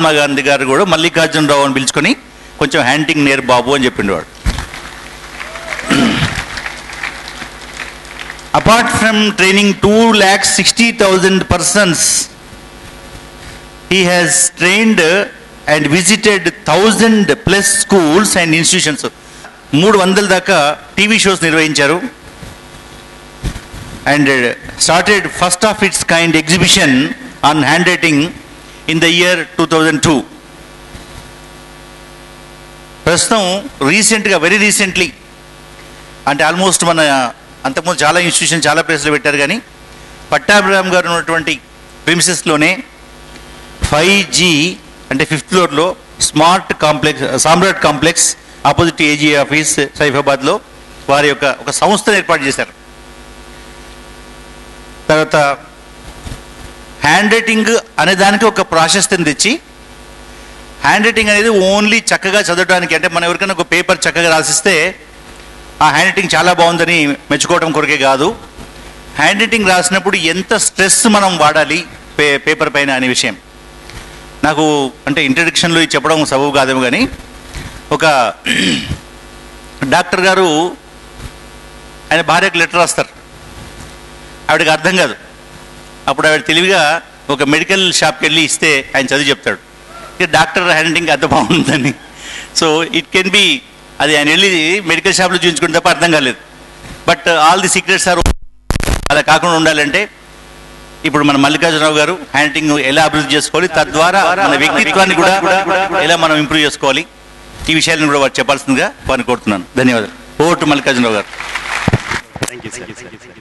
మహాత్మా గాంధీ గారు కూడా మల్లికార్జునరావు అని పిలుచుకొని కొంచెం హ్యాండింగ్ నేర్ బాబు అని చెప్పిండేవాడు apart from training two lakhs sixty thousand persons he has trained and visited thousand plus schools and institutions మూడు వందల దాకా టీవీ షోస్ నిర్వహించారు. And started first of its kind exhibition on handwriting in the year two thousand two ప్రస్తుతం రీసెంట్గా very recently అంటే almost మన అంతకుముందు చాలా ఇన్స్టిట్యూషన్ చాలా ప్లేస్లో పెట్టారు కానీ పట్టాభిరామ్ గారు ఉన్నటువంటి ప్రిమిసెస్లోనే ఫైవ్ జీ అంటే ఫిఫ్త్ ఫ్లోర్లో smart complex Samrat complex opposite AG office సైఫాబాద్లో వారి యొక్క ఒక సంస్థను ఏర్పాటు చేశారు. తర్వాత హ్యాండ్ రైటింగ్ అనే దానికి ఒక ప్రాశస్త్యం తెచ్చి హ్యాండ్ రైటింగ్ అనేది ఓన్లీ చక్కగా చదవడానికి అంటే మనం ఎవరికైనా ఒక పేపర్ చక్కగా రాసిస్తే ఆ హ్యాండ్ రైటింగ్ చాలా బాగుందని మెచ్చుకోవడం కొరకే కాదు. హ్యాండ్ రైటింగ్ రాసినప్పుడు ఎంత స్ట్రెస్ మనం వాడాలి పే పేపర్ పైన అనే విషయం. నాకు అంటే ఇంట్రడక్షన్లో చెప్పడం సబబు కాదేమో కానీ ఒక డాక్టర్ గారు ఆయన భార్యకు లెటర్ రాస్తారు. ఆవిడకి అర్థం కాదు. అప్పుడు ఆవిడ తెలివిగా ఒక మెడికల్ షాప్కి వెళ్ళి ఇస్తే ఆయన చదివి చెప్తాడు. ఇక డాక్టర్ హ్యాండింగ్ అంత బాగుందని సో ఇట్ కెన్ బి అది ఆయన వెళ్ళి మెడికల్ షాప్లో చూపించుకుంటే తప్ప అర్థం కాలేదు. But all the secrets are అలా కాకుండా ఉండాలంటే ఇప్పుడు మన మల్లికార్జునరావు గారు హ్యాండింగ్ ఎలా అభివృద్ధి చేసుకోవాలి తద్వారా మన వ్యక్తిత్వాన్ని కూడా ఎలా మనం ఇంప్రూవ్ చేసుకోవాలి. ఈ విషయాలను కూడా వారు చెప్పాల్సిందిగా వారిని కోరుతున్నాను. ధన్యవాదాలు. ఓటు మల్లికార్జునరావు గారు. Thank you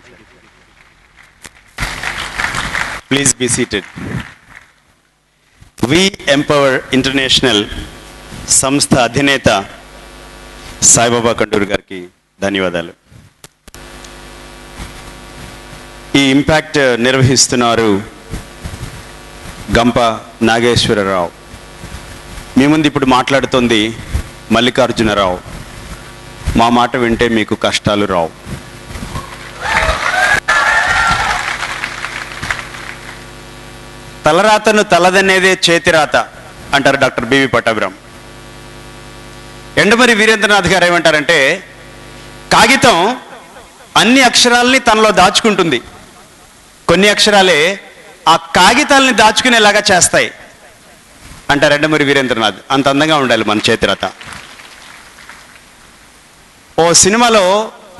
please be seated we empower international సంస్థ అధినేత సాయిబాబా కండూరు గారికి ధన్యవాదాలు ఈ ఇంపాక్ట్ నిర్వహిస్తున్నారు గంప నాగేశ్వరరావు మీ ముందు ఇప్పుడు మాట్లాడుతోంది మల్లికార్జునరావు మా మాట వింటే మీకు కష్టాలు రావు తలరాతను తలదనేదే చేతిరాత అంటారు డాక్టర్ బివి పట్టాభిరామ్. ఎండమరి వీరేంద్రనాథ్ గారు ఏమంటారంటే కాగితం అన్ని అక్షరాలని తనలో దాచుకుంటుంది. కొన్ని అక్షరాలే ఆ కాగితాలని దాచుకునేలాగా చేస్తాయి అంటారు ఎండమరి వీరేంద్రనాథ్. అంత అందంగా ఉండాలి మన చేతిరాత. ఓ సినిమాలో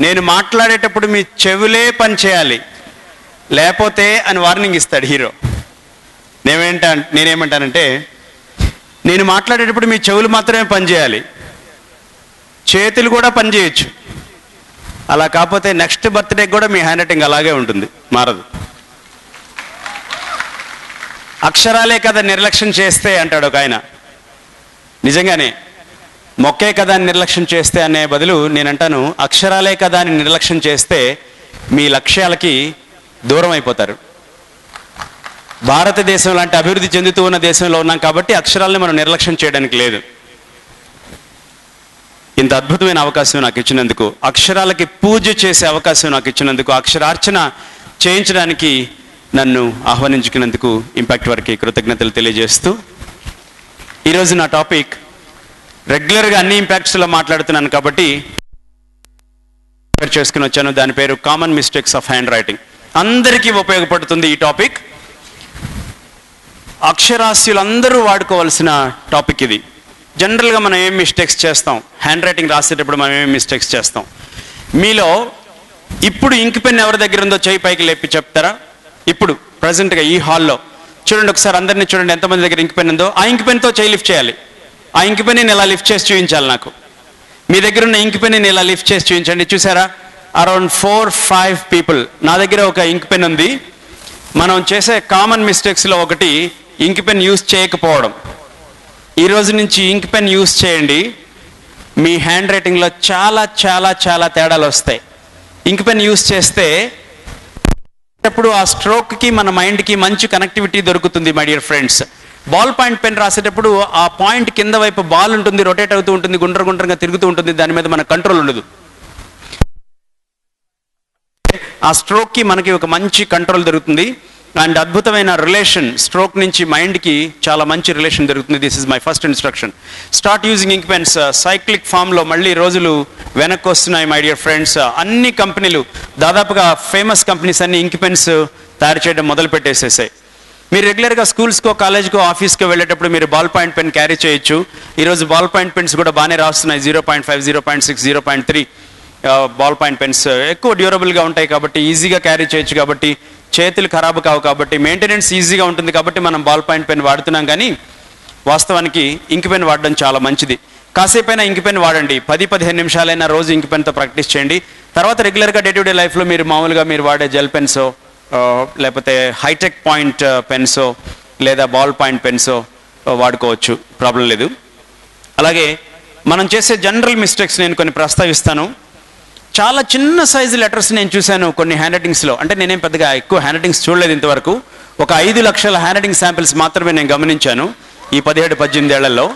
నేను మాట్లాడేటప్పుడు మీ చెవులే పని చేయాలి లేకపోతే అని వార్నింగ్ ఇస్తాడు హీరో. నేనేంట నేనేమంటానంటే నేను మాట్లాడేటప్పుడు మీ చెవులు మాత్రమే పనిచేయాలి. చేతులు కూడా పనిచేయచ్చు. అలా కాకపోతే నెక్స్ట్ బర్త్డే కూడా మీ హ్యాండ్ రైటింగ్ అలాగే ఉంటుంది మారదు. అక్షరాలే కదా నిర్లక్ష్యం చేస్తే అంటాడు ఒక ఆయన. నిజంగానే మొక్కే కదా అని నిర్లక్ష్యం చేస్తే అనే బదులు నేనంటాను అక్షరాలే కదా అని నిర్లక్ష్యం చేస్తే మీ లక్ష్యాలకి దూరం అయిపోతారు. భారతదేశం లాంటి అభివృద్ధి చెందుతూ ఉన్న దేశంలో ఉన్నాం కాబట్టి అక్షరాలను మనం నిర్లక్ష్యం చేయడానికి లేదు. ఇంత అద్భుతమైన అవకాశం నాకు ఇచ్చినందుకు అక్షరాలకి పూజ చేసే అవకాశం నాకు ఇచ్చినందుకు అక్షరార్చన చేయించడానికి నన్ను ఆహ్వానించుకున్నందుకు ఇంపాక్ట్ వారికి కృతజ్ఞతలు తెలియజేస్తూ ఈరోజు నా టాపిక్ రెగ్యులర్గా అన్ని ఇంపాక్ట్స్లో మాట్లాడుతున్నాను కాబట్టి చేసుకుని వచ్చాను. దాని పేరు common mistakes of hand writing అందరికీ ఉపయోగపడుతుంది ఈ టాపిక్. అక్షరాస్యులందరూ వాడుకోవాల్సిన టాపిక్ ఇది. జనరల్గా మనం ఏం మిస్టేక్స్ చేస్తాం? హ్యాండ్ రైటింగ్ రాసేటప్పుడు మనం ఏం మిస్టేక్స్ చేస్తాం? మీలో ఇప్పుడు ఇంక్ పెన్ ఎవరి దగ్గర ఉందో చేయి పైకి లేపి చెప్తారా? ఇప్పుడు ప్రజెంట్గా ఈ హాల్లో. చూడండి ఒకసారి అందరినీ చూడండి ఎంతమంది దగ్గర ఇంక్ పెన్ ఉందో. ఆ ఇంక్ పెన్తో చేయి లిఫ్ట్ చేయాలి. ఆ ఇంక్ పెన్ నేను ఇలా లిఫ్ట్ చేసి చూపించాలి నాకు. మీ దగ్గర ఉన్న ఇంక్ పెన్ ఇలా లిఫ్ట్ చేసి చూపించండి చూసారా? Around four five people. నా దగ్గర ఒక ఇంక్ పెన్ ఉంది. మనం చేసే కామన్ మిస్టేక్స్లో ఒకటి ఇంక్ పెన్ యూస్ చేయకపోవడం. ఈ రోజు నుంచి ఇంక్ పెన్ యూస్ చేయండి. మీ హ్యాండ్ రైటింగ్లో చాలా చాలా చాలా తేడాలు వస్తాయి. ఇంక్ పెన్ యూస్ చేస్తే అప్పుడు ఆ స్ట్రోక్కి మన మైండ్కి మంచి కనెక్టివిటీ దొరుకుతుంది my dear friends. Ball point pen రాసేటప్పుడు ఆ పాయింట్ కింద వైపు బాల్ ఉంటుంది రొటేట్ అవుతూ ఉంటుంది గుండ్ర గుండ్రంగా తిరుగుతూ ఉంటుంది దాని మీద మన కంట్రోల్ ఉండదు. ఆ స్ట్రోక్కి మనకి ఒక మంచి కంట్రోల్ దొరుకుతుంది. అండ్ అద్భుతమైన రిలేషన్ స్ట్రోక్ నుంచి మైండ్కి చాలా మంచి రిలేషన్ జరుగుతుంది. This is my first instruction start using ink pens cyclic ఫామ్లో మళ్ళీ రోజులు వెనక్కి వస్తున్నాయి మై డియర్ ఫ్రెండ్స్ అన్ని కంపెనీలు దాదాపుగా ఫేమస్ కంపెనీస్ అన్ని ఇంక్ పెన్స్ uh, తయారు చేయడం మొదలు పెట్టేసేసాయి. మీరు రెగ్యులర్గా స్కూల్స్కో కాలేజ్కో ఆఫీస్కో వెళ్ళేటప్పుడు మీరు బాల్ పాయింట్ పెన్ క్యారీ చేయొచ్చు. ఈరోజు బాల్ పాయింట్ పెన్స్ కూడా బాగానే రాస్తున్నాయి. Zero point five zero point six zero point three ball point pens ఎక్కువ డ్యూరబుల్గా ఉంటాయి కాబట్టి ఈజీగా క్యారీ చేయొచ్చు కాబట్టి చేతులు ఖరాబు కావు కాబట్టి మెయింటెనెన్స్ ఈజీగా ఉంటుంది కాబట్టి మనం బాల్ పాయింట్ పెన్ వాడుతున్నాం కానీ వాస్తవానికి ఇంక్ పెన్ వాడడం చాలా మంచిది. కాసేపైనా ఇంక్ పెన్ వాడండి. పది పదిహేను నిమిషాలైనా రోజు ఇంక్ పెన్తో ప్రాక్టీస్ చేయండి. తర్వాత రెగ్యులర్గా డే టు డే లైఫ్లో మీరు మామూలుగా మీరు వాడే జెల్ పెన్సో లేకపోతే హైటెక్ పాయింట్ పెన్సో లేదా బాల్ పాయింట్ పెన్సో వాడుకోవచ్చు. ప్రాబ్లం లేదు. అలాగే మనం చేసే జనరల్ మిస్టేక్స్ నేను కొన్ని ప్రస్తావిస్తాను. చాలా చిన్న సైజు లెటర్స్ నేను చూశాను కొన్ని హ్యాండ్ రైటింగ్స్లో అంటే నేనేం పెద్దగా ఎక్కువ హ్యాండ్ రైటింగ్స్ చూడలేదు ఇంతవరకు. ఒక ఐదు లక్షల హ్యాండ్ రైటింగ్ శాంపిల్స్ మాత్రమే నేను గమనించాను ఈ పదిహేడు పద్దెనిమిది ఏళ్ళలో.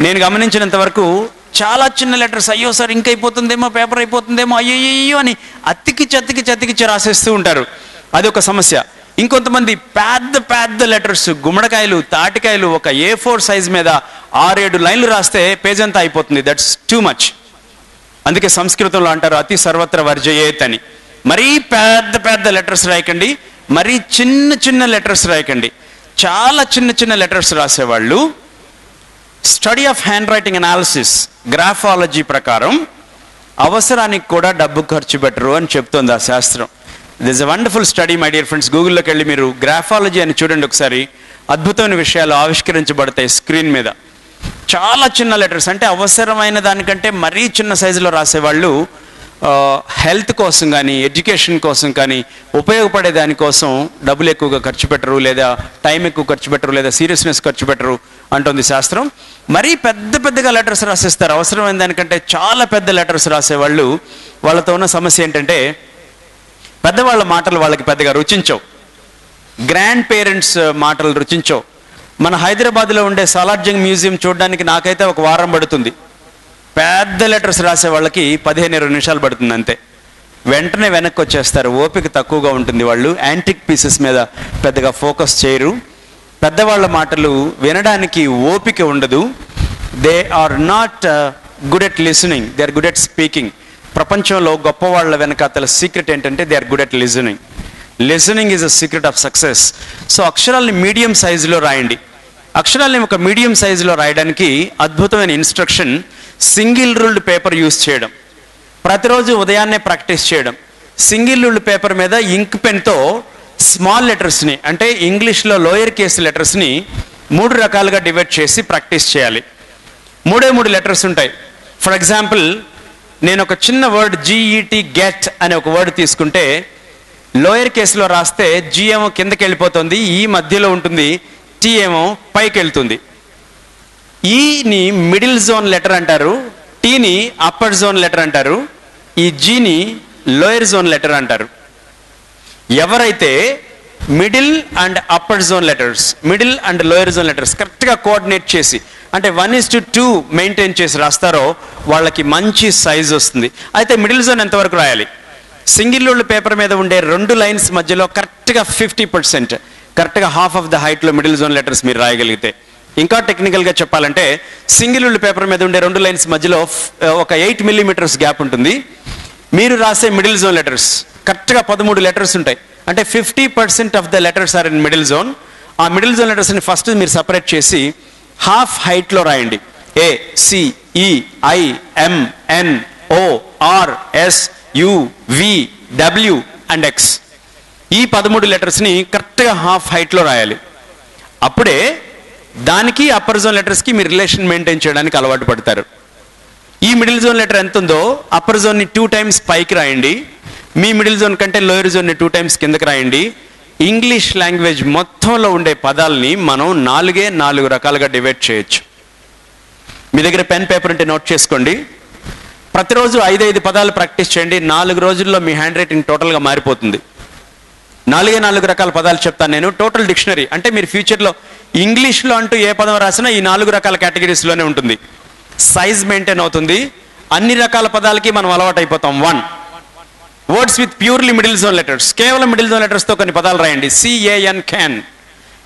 నేను గమనించినంత వరకు చాలా చిన్న లెటర్స్ అయ్యో సార్ ఇంక అయిపోతుందేమో పేపర్ అయిపోతుందేమో అయ్యో అని అతికిచ్చి అతికిచ్చి అతికిచ్చి రాసేస్తూ ఉంటారు. అది ఒక సమస్య. ఇంకొంతమంది పెద్ద పెద్ద లెటర్స్ గుమ్మడికాయలు తాటికాయలు ఒక ఏ ఫోర్ సైజ్ మీద ఆరేడు లైన్లు రాస్తే పేజ్ అంతా అయిపోతుంది. దట్స్ టూ మచ్ అందుకే సంస్కృతంలో అంటారు అతి సర్వత్ర వర్జయేత్ అని మరీ పెద్ద పెద్ద లెటర్స్ రాయకండి మరీ చిన్న చిన్న లెటర్స్ రాయకండి. చాలా చిన్న చిన్న లెటర్స్ రాసేవాళ్ళు. Study of handwriting analysis graphology ప్రకారం అవసరానికి కూడా డబ్బు ఖర్చు పెట్టరు అని చెప్తోంది ఆ శాస్త్రం. This a wonderful study my dear friends గూగుల్లోకి వెళ్ళి మీరు గ్రాఫాలజీ అని చూడండి ఒకసారి. అద్భుతమైన విషయాలు ఆవిష్కరించబడతాయి స్క్రీన్ మీద. చాలా చిన్న లెటర్స్. అంటే అవసరమైన దానికంటే మరీ చిన్న సైజులో రాసేవాళ్ళు హెల్త్ కోసం కానీ ఎడ్యుకేషన్ కోసం కానీ ఉపయోగపడే దానికోసం డబ్బులు ఎక్కువగా ఖర్చు పెట్టరు లేదా టైం ఎక్కువ ఖర్చు పెట్టరు లేదా సీరియస్నెస్ ఖర్చు పెట్టరు అంటుంది శాస్త్రం. మరీ పెద్ద పెద్దగా లెటర్స్ రాసేస్తారు. అవసరమైన దానికంటే చాలా పెద్ద లెటర్స్ రాసేవాళ్ళు వాళ్ళతో ఉన్న సమస్య ఏంటంటే పెద్దవాళ్ళ మాటలు వాళ్ళకి పెద్దగా రుచించవు. గ్రాండ్ పేరెంట్స్ మాటలు రుచించవు. మన హైదరాబాద్లో ఉండే సాలార్జంగ్ మ్యూజియం చూడడానికి నాకైతే ఒక వారం పడుతుంది. పెద్ద లెటర్స్ రాసే వాళ్ళకి పదిహేను ఇరవై నిమిషాలు పడుతుంది అంతే. వెంటనే వెనక్కి వచ్చేస్తారు. ఓపిక తక్కువగా ఉంటుంది వాళ్ళు. యాంటిక్ పీసెస్ మీద పెద్దగా ఫోకస్ చేయరు. పెద్దవాళ్ళ మాటలు వినడానికి ఓపిక ఉండదు. They are not good at listening they are good at speaking ప్రపంచంలో గొప్పవాళ్ళ వెనకాతల సీక్రెట్ ఏంటంటే they are good at listening listening is a secret of success so అక్షరాల్ని medium సైజులో రాయండి. అక్షరాల్ని ఒక మీడియం సైజులో రాయడానికి అద్భుతమైన instruction single ruled paper use చేయడం. ప్రతిరోజు ఉదయాన్నే ప్రాక్టీస్ చేయడం. సింగిల్ రూల్డ్ పేపర్ మీద ఇంక్ పెన్తో స్మాల్ లెటర్స్ని అంటే ఇంగ్లీష్లో లోయర్ కేసు లెటర్స్ని మూడు రకాలుగా డివైడ్ చేసి ప్రాక్టీస్ చేయాలి. మూడే మూడు లెటర్స్ ఉంటాయి. ఫర్ ఎగ్జాంపుల్ నేను ఒక చిన్న వర్డ్ జీఈటి గెట్ అనే ఒక వర్డ్ తీసుకుంటే లోయర్ కేసులో రాస్తే జీ ఏమో కిందకి వెళ్ళిపోతుంది ఈ మధ్యలో ఉంటుంది టీ ఏమో పైకి వెళ్తుంది ఈని e మిడిల్ జోన్ లెటర్ అంటారు టీని అప్పర్ జోన్ లెటర్ అంటారు ఈ జీని లోయర్ జోన్ లెటర్ అంటారు. ఎవరైతే middle and upper zone letters middle and lower zone letters కరెక్ట్గా కోఆర్డినేట్ చేసి అంటే one is to two maintain చేసి రాస్తారో వాళ్ళకి మంచి సైజ్ వస్తుంది. అయితే మిడిల్ జోన్ ఎంతవరకు రాయాలి? సింగిల్ రూల్డ్ పేపర్ మీద ఉండే రెండు లైన్స్ మధ్యలో కరెక్ట్గా ఫిఫ్టీ పర్సెంట్ కరెక్ట్గా హాఫ్ ఆఫ్ ద హైట్లో మిడిల్ జోన్ లెటర్స్ మీరు రాయగలిగితే. ఇంకా టెక్నికల్గా చెప్పాలంటే సింగిల్ రూల్డ్ పేపర్ మీద ఉండే రెండు లైన్స్ మధ్యలో ఒక ఎయిట్ మిల్లీమీటర్స్ గ్యాప్ ఉంటుంది. మీరు రాసే మిడిల్ జోన్ లెటర్స్ కరెక్ట్గా పదమూడు లెటర్స్ ఉంటాయి. అంటే fifty percent of the letters are in middle zone. ఆ మిడిల్ జోన్ లెటర్స్ని ఫస్ట్ మీరు సపరేట్ చేసి హాఫ్ హైట్లో రాయండి. A C I M N O R S U V W and X ఈ పదమూడు లెటర్స్ని కరెక్ట్గా హాఫ్ హైట్లో రాయాలి. అప్పుడే దానికి అప్పర్ జోన్ లెటర్స్కి మీరు రిలేషన్ మెయింటైన్ చేయడానికి అలవాటు పడతారు. ఈ మిడిల్ జోన్ లెటర్ ఎంత ఉందో అప్పర్ జోన్ని టూ టైమ్స్ పైకి రాయండి. మీ మిడిల్ జోన్ కంటే లోయర్ జోన్ని టూ టైమ్స్ కిందకి రాయండి. ఇంగ్లీష్ లాంగ్వేజ్ మొత్తంలో ఉండే పదాలని మనం నాలుగే నాలుగు రకాలుగా డివైడ్ చేయొచ్చు. మీ దగ్గర పెన్ పేపర్ ఉంటే నోట్ చేసుకోండి. ప్రతిరోజు ఐదైదు పదాలు ప్రాక్టీస్ చేయండి. నాలుగు రోజుల్లో మీ హ్యాండ్ రైటింగ్ టోటల్గా మారిపోతుంది. నాలుగే నాలుగు రకాల పదాలు చెప్తాను నేను. Total dictionary. అంటే మీరు ఫ్యూచర్లో ఇంగ్లీష్లో అంటూ ఏ పదం రాసినా ఈ నాలుగు రకాల కేటగిరీస్లోనే ఉంటుంది. సైజ్ మెయింటైన్ అవుతుంది. అన్ని రకాల పదాలకి మనం అలవాటు అయిపోతాం one. Words with purely middle zone letters. కేవలం మిడిల్ జోన్ లెటర్స్తో కొన్ని పదాలు రాయండి. C A N can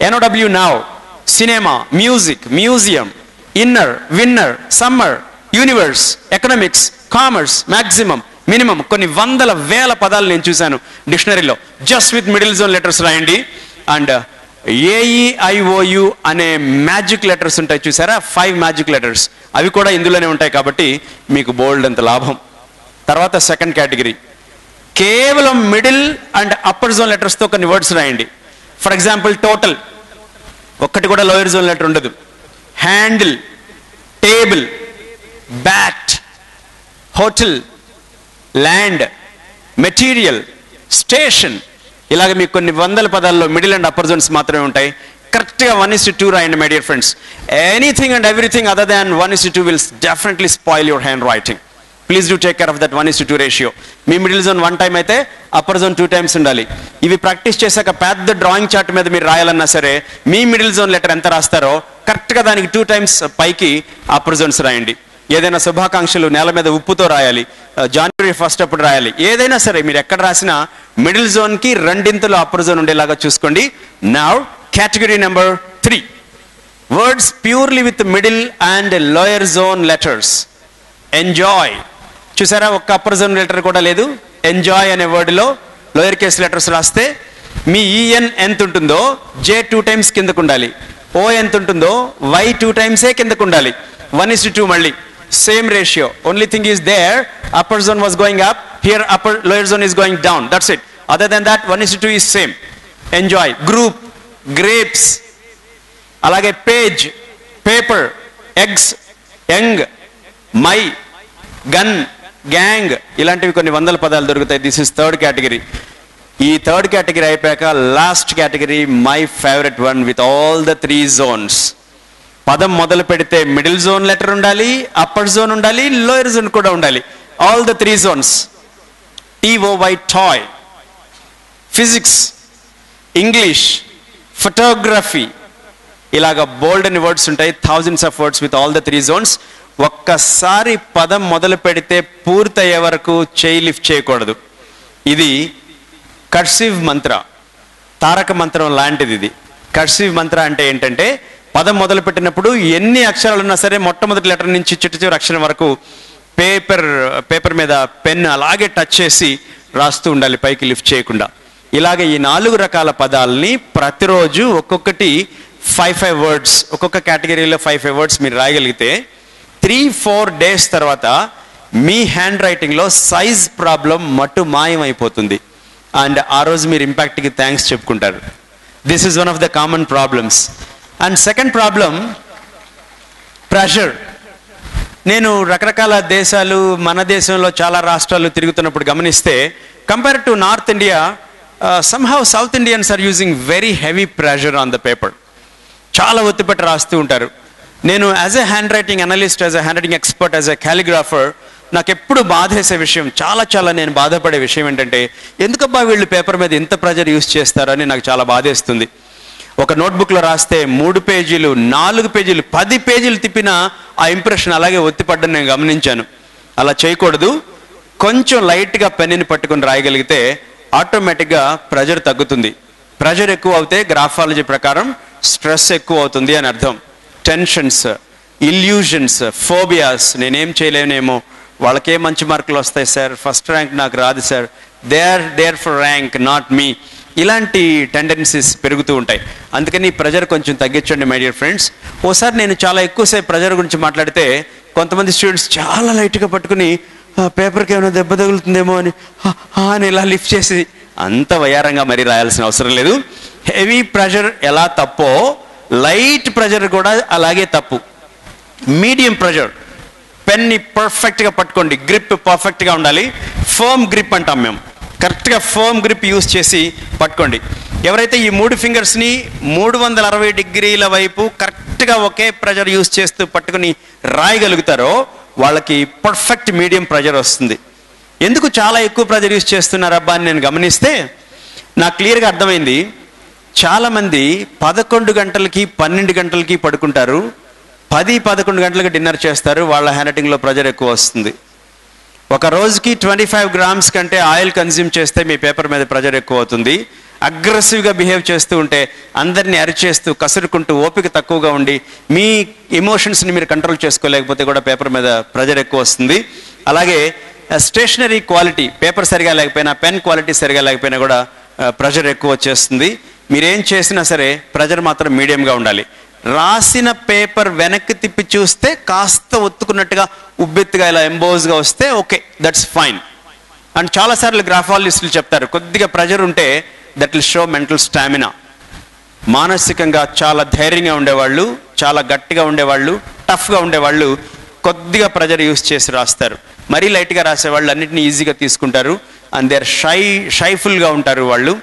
N O W now cinema music museum inner winner summer universe economics commerce maximum minimum కొన్ని వందల వేల పదాలు నేను చూశాను డిక్షనరీలో. Just with middle zone letters రాయండి. And A E I O U uh, అనే magic letters ఉంటాయి చూసారా ఫైవ్ మ్యాజిక్ లెటర్స్ అవి కూడా ఇందులోనే ఉంటాయి కాబట్టి మీకు బోల్డ్ అంత లాభం. తర్వాత సెకండ్ కేటగిరీ కేవలం మిడిల్ అండ్ అప్పర్ జోన్ లెటర్స్తో కొన్ని వర్డ్స్ రాయండి. ఫర్ ఎగ్జాంపుల్ టోటల్ ఒక్కటి కూడా లోయర్ జోన్ లెటర్ ఉండదు. Handle table bat hotel land material station ఇలాగ మీకు కొన్ని వందల పదాల్లో మిడిల్ అండ్ అప్పర్ జోన్స్ మాత్రమే ఉంటాయి. కరెక్ట్గా వన్ ఇస్ టూ రాయండి my dear friends anything and everything other than one is two will definitely spoil your handwriting please do take care of that one is two ratio me middle zone one time అయితే upper zone two times ఉండాలి. ఇవి practice చేశాక పెద్ద drawing chart మీద మీరు రాయాలన్నా సరే మీ middle zone letter ఎంత రాస్తారో కరెక్ట్గా దానికి టూ టైమ్స్ పైకి అప్పర్ జోన్స్ రాయండి. ఏదైనా శుభాకాంక్షలు నేల మీద ఉప్పుతో రాయాలి జనవరి ఫస్ట్ అప్పుడు రాయాలి. ఏదైనా సరే మీరు ఎక్కడ రాసినా మిడిల్ జోన్కి రెండింతలు అప్పర్ జోన్ ఉండేలాగా చూసుకోండి. Now category number three words purely with middle and lower zone letters enjoy చూసారా ఒక్క అప్పర్ జోన్ లెటర్ కూడా లేదు. ఎంజాయ్ అనే వర్డ్లో లోయర్ కేస్ లెటర్స్ రాస్తే మీ ఈఎన్ ఎంత ఉంటుందో జే టూ టైమ్స్ కిందకు ఉండాలి ఓ ఎంత ఉంటుందో వై టూ టైమ్సే కిందకు ఉండాలి వన్ ఇస్ టూ మళ్ళీ. same ratio only thing is there upper zone was going up here upper lower zone is going down that's it other than that one is two is same enjoy group grapes అలాగే page paper eggs young my gun gang ఇలాంటివి కొన్ని వందల పదాలు దొరుకుతాయి this is third category ఈ third category అయిపోయాక last category my favourite one with all the three zones పదం మొదలు పెడితే మిడిల్ జోన్ లెటర్ ఉండాలి అప్పర్ జోన్ ఉండాలి లోయర్ జోన్ కూడా ఉండాలి. All the three zones T O Y toy physics English photography ఇలాగ బోల్డ్ అని వర్డ్స్ ఉంటాయి thousands of words with all the three zones ఒక్కసారి పదం మొదలు పెడితే పూర్తయ్యే వరకు చేయి లిఫ్ట్ చేయకూడదు. ఇది కర్సివ్ మంత్ర తారక మంత్రం లాంటిది ఇది. కర్సివ్ మంత్ర అంటే ఏంటంటే పదం మొదలుపెట్టినప్పుడు ఎన్ని అక్షరాలు ఉన్నా సరే మొట్టమొదటి లెటర్ నుంచి చిట్టు చివరి అక్షరం వరకు పేపర్ పేపర్ మీద పెన్ అలాగే టచ్ చేసి రాస్తూ ఉండాలి పైకి లిఫ్ట్ చేయకుండా. ఇలాగ ఈ నాలుగు రకాల పదాలని ప్రతిరోజు ఒక్కొక్కటి ఫైవ్ ఫైవ్ వర్డ్స్ ఒక్కొక్క కేటగిరీలో ఫైవ్ ఫైవ్ వర్డ్స్ మీరు రాయగలిగితే త్రీ ఫోర్ డేస్ తర్వాత మీ హ్యాండ్ రైటింగ్లో సైజ్ ప్రాబ్లం మట్టు మాయం అయిపోతుంది అండ్ ఆ రోజు మీరు ఇంపాక్ట్కి థ్యాంక్స్ చెప్పుకుంటారు. This is one of the common problems and second problem pressure నేను రకరకాల దేశాలు మన దేశంలో చాలా రాష్ట్రాలు తిరుగుతున్నప్పుడు గమనిస్తే compare to North India somehow South Indians are using very heavy pressure on the paper చాలా ఒత్తిపెట్టి రాస్తూ ఉంటారు. నేను as a handwriting analyst as a handwriting expert as a calligrapher నాకు ఎప్పుడు బాధేసే విషయం చాలా చాలా నేను బాధపడే విషయం ఏంటంటే ఎందుకబ్బా వీళ్ళు పేపర్ మీద ఇంత ప్రెజర్ యూస్ చేస్తారని నాకు చాలా బాధేస్తుంది. ఒక నోట్బుక్లో రాస్తే మూడు పేజీలు నాలుగు పేజీలు పది పేజీలు తిప్పిన ఆ ఇంప్రెషన్ అలాగే ఒత్తిపడ్డం నేను గమనించాను. అలా చేయకూడదు. కొంచెం లైట్గా పెన్నుని పట్టుకుని రాయగలిగితే ఆటోమేటిక్గా ప్రెజర్ తగ్గుతుంది. ప్రెజర్ ఎక్కువ అవుతే గ్రాఫాలజీ ప్రకారం స్ట్రెస్ ఎక్కువ అవుతుంది అని అర్థం. టెన్షన్స్ ఇల్యూషన్స్ ఫోబియాస్ నేనేం చేయలేనేమో. వాళ్ళకే మంచి మార్కులు వస్తాయి సార్. ఫస్ట్ ర్యాంక్ నాకు రాదు sir. They are there for rank not me. ఇలాంటి టెండెన్సీస్ పెరుగుతూ ఉంటాయి. అందుకని ప్రెజర్ కొంచెం తగ్గించండి మై డియర్ ఫ్రెండ్స్ ఓసారి నేను చాలా ఎక్కువసేపు ప్రెజర్ గురించి మాట్లాడితే కొంతమంది స్టూడెంట్స్ చాలా లైట్గా పట్టుకుని "ఆ, పేపర్కి ఏమైనా దెబ్బ తగులుతుందేమో అని అని ఇలా లిఫ్ట్ చేసి అంత వయారంగా మరీ రాయాల్సిన అవసరం లేదు. హెవీ ప్రెషర్ ఎలా తప్పో లైట్ ప్రెషర్ కూడా అలాగే తప్పు. మీడియం ప్రెషర్ పెన్ని పర్ఫెక్ట్గా పట్టుకోండి గ్రిప్ పర్ఫెక్ట్గా ఉండాలి. ఫర్మ్ గ్రిప్ అంటాం మేము. కరెక్ట్గా ఫర్మ్ గ్రిప్ యూస్ చేసి పట్టుకోండి. ఎవరైతే ఈ మూడు ఫింగర్స్ని మూడు వందల అరవై డిగ్రీల వైపు కరెక్ట్గా ఒకే ప్రెజర్ యూస్ చేస్తూ పట్టుకుని రాయగలుగుతారో వాళ్ళకి పర్ఫెక్ట్ మీడియం ప్రెజర్ వస్తుంది. ఎందుకు చాలా ఎక్కువ ప్రెజర్ యూస్ చేస్తున్నారబ్బా అని నేను గమనిస్తే నాకు క్లియర్గా అర్థమైంది. చాలామంది పదకొండు గంటలకి పన్నెండు గంటలకి పడుకుంటారు. పది పదకొండు గంటలకు డిన్నర్ చేస్తారు. వాళ్ళ హ్యాండ్ రైటింగ్లో ప్రెజర్ ఎక్కువ వస్తుంది. ఒక రోజుకి ట్వంటీ ఫైవ్ గ్రామ్స్ కంటే ఆయిల్ కన్జ్యూమ్ చేస్తే మీ పేపర్ మీద ప్రెజర్ ఎక్కువ అవుతుంది. అగ్రెసివ్గా బిహేవ్ చేస్తూ ఉంటే అందరినీ అరిచేస్తూ కసురుకుంటూ ఓపిక తక్కువగా ఉండి మీ ఎమోషన్స్ని మీరు కంట్రోల్ చేసుకోలేకపోతే కూడా పేపర్ మీద ప్రెజర్ ఎక్కువ వస్తుంది. అలాగే స్టేషనరీ క్వాలిటీ పేపర్ సరిగా లేకపోయినా పెన్ క్వాలిటీ సరిగా లేకపోయినా కూడా ప్రెజర్ ఎక్కువ వచ్చేస్తుంది. మీరేం చేసినా సరే ప్రెజర్ మాత్రం మీడియంగా ఉండాలి. రాసిన పేపర్ వెనక్కి తిప్పి చూస్తే కాస్త ఒత్తుకున్నట్టుగా ఉబ్బెత్తుగా ఇలా ఎంబోజ్గా వస్తే ఓకే దట్స్ ఫైన్ అండ్ చాలాసార్లు గ్రాఫాలజిస్టులు చెప్తారు కొద్దిగా ప్రెజర్ ఉంటే that will show mental stamina మానసికంగా చాలా ధైర్యంగా ఉండేవాళ్ళు చాలా గట్టిగా ఉండేవాళ్ళు టఫ్గా ఉండేవాళ్ళు కొద్దిగా ప్రెజర్ యూస్ చేసి రాస్తారు. మరీ లైట్గా రాసేవాళ్ళు అన్నిటిని ఈజీగా తీసుకుంటారు. అండ్ దేర్ షై షైఫుల్గా ఉంటారు వాళ్ళు.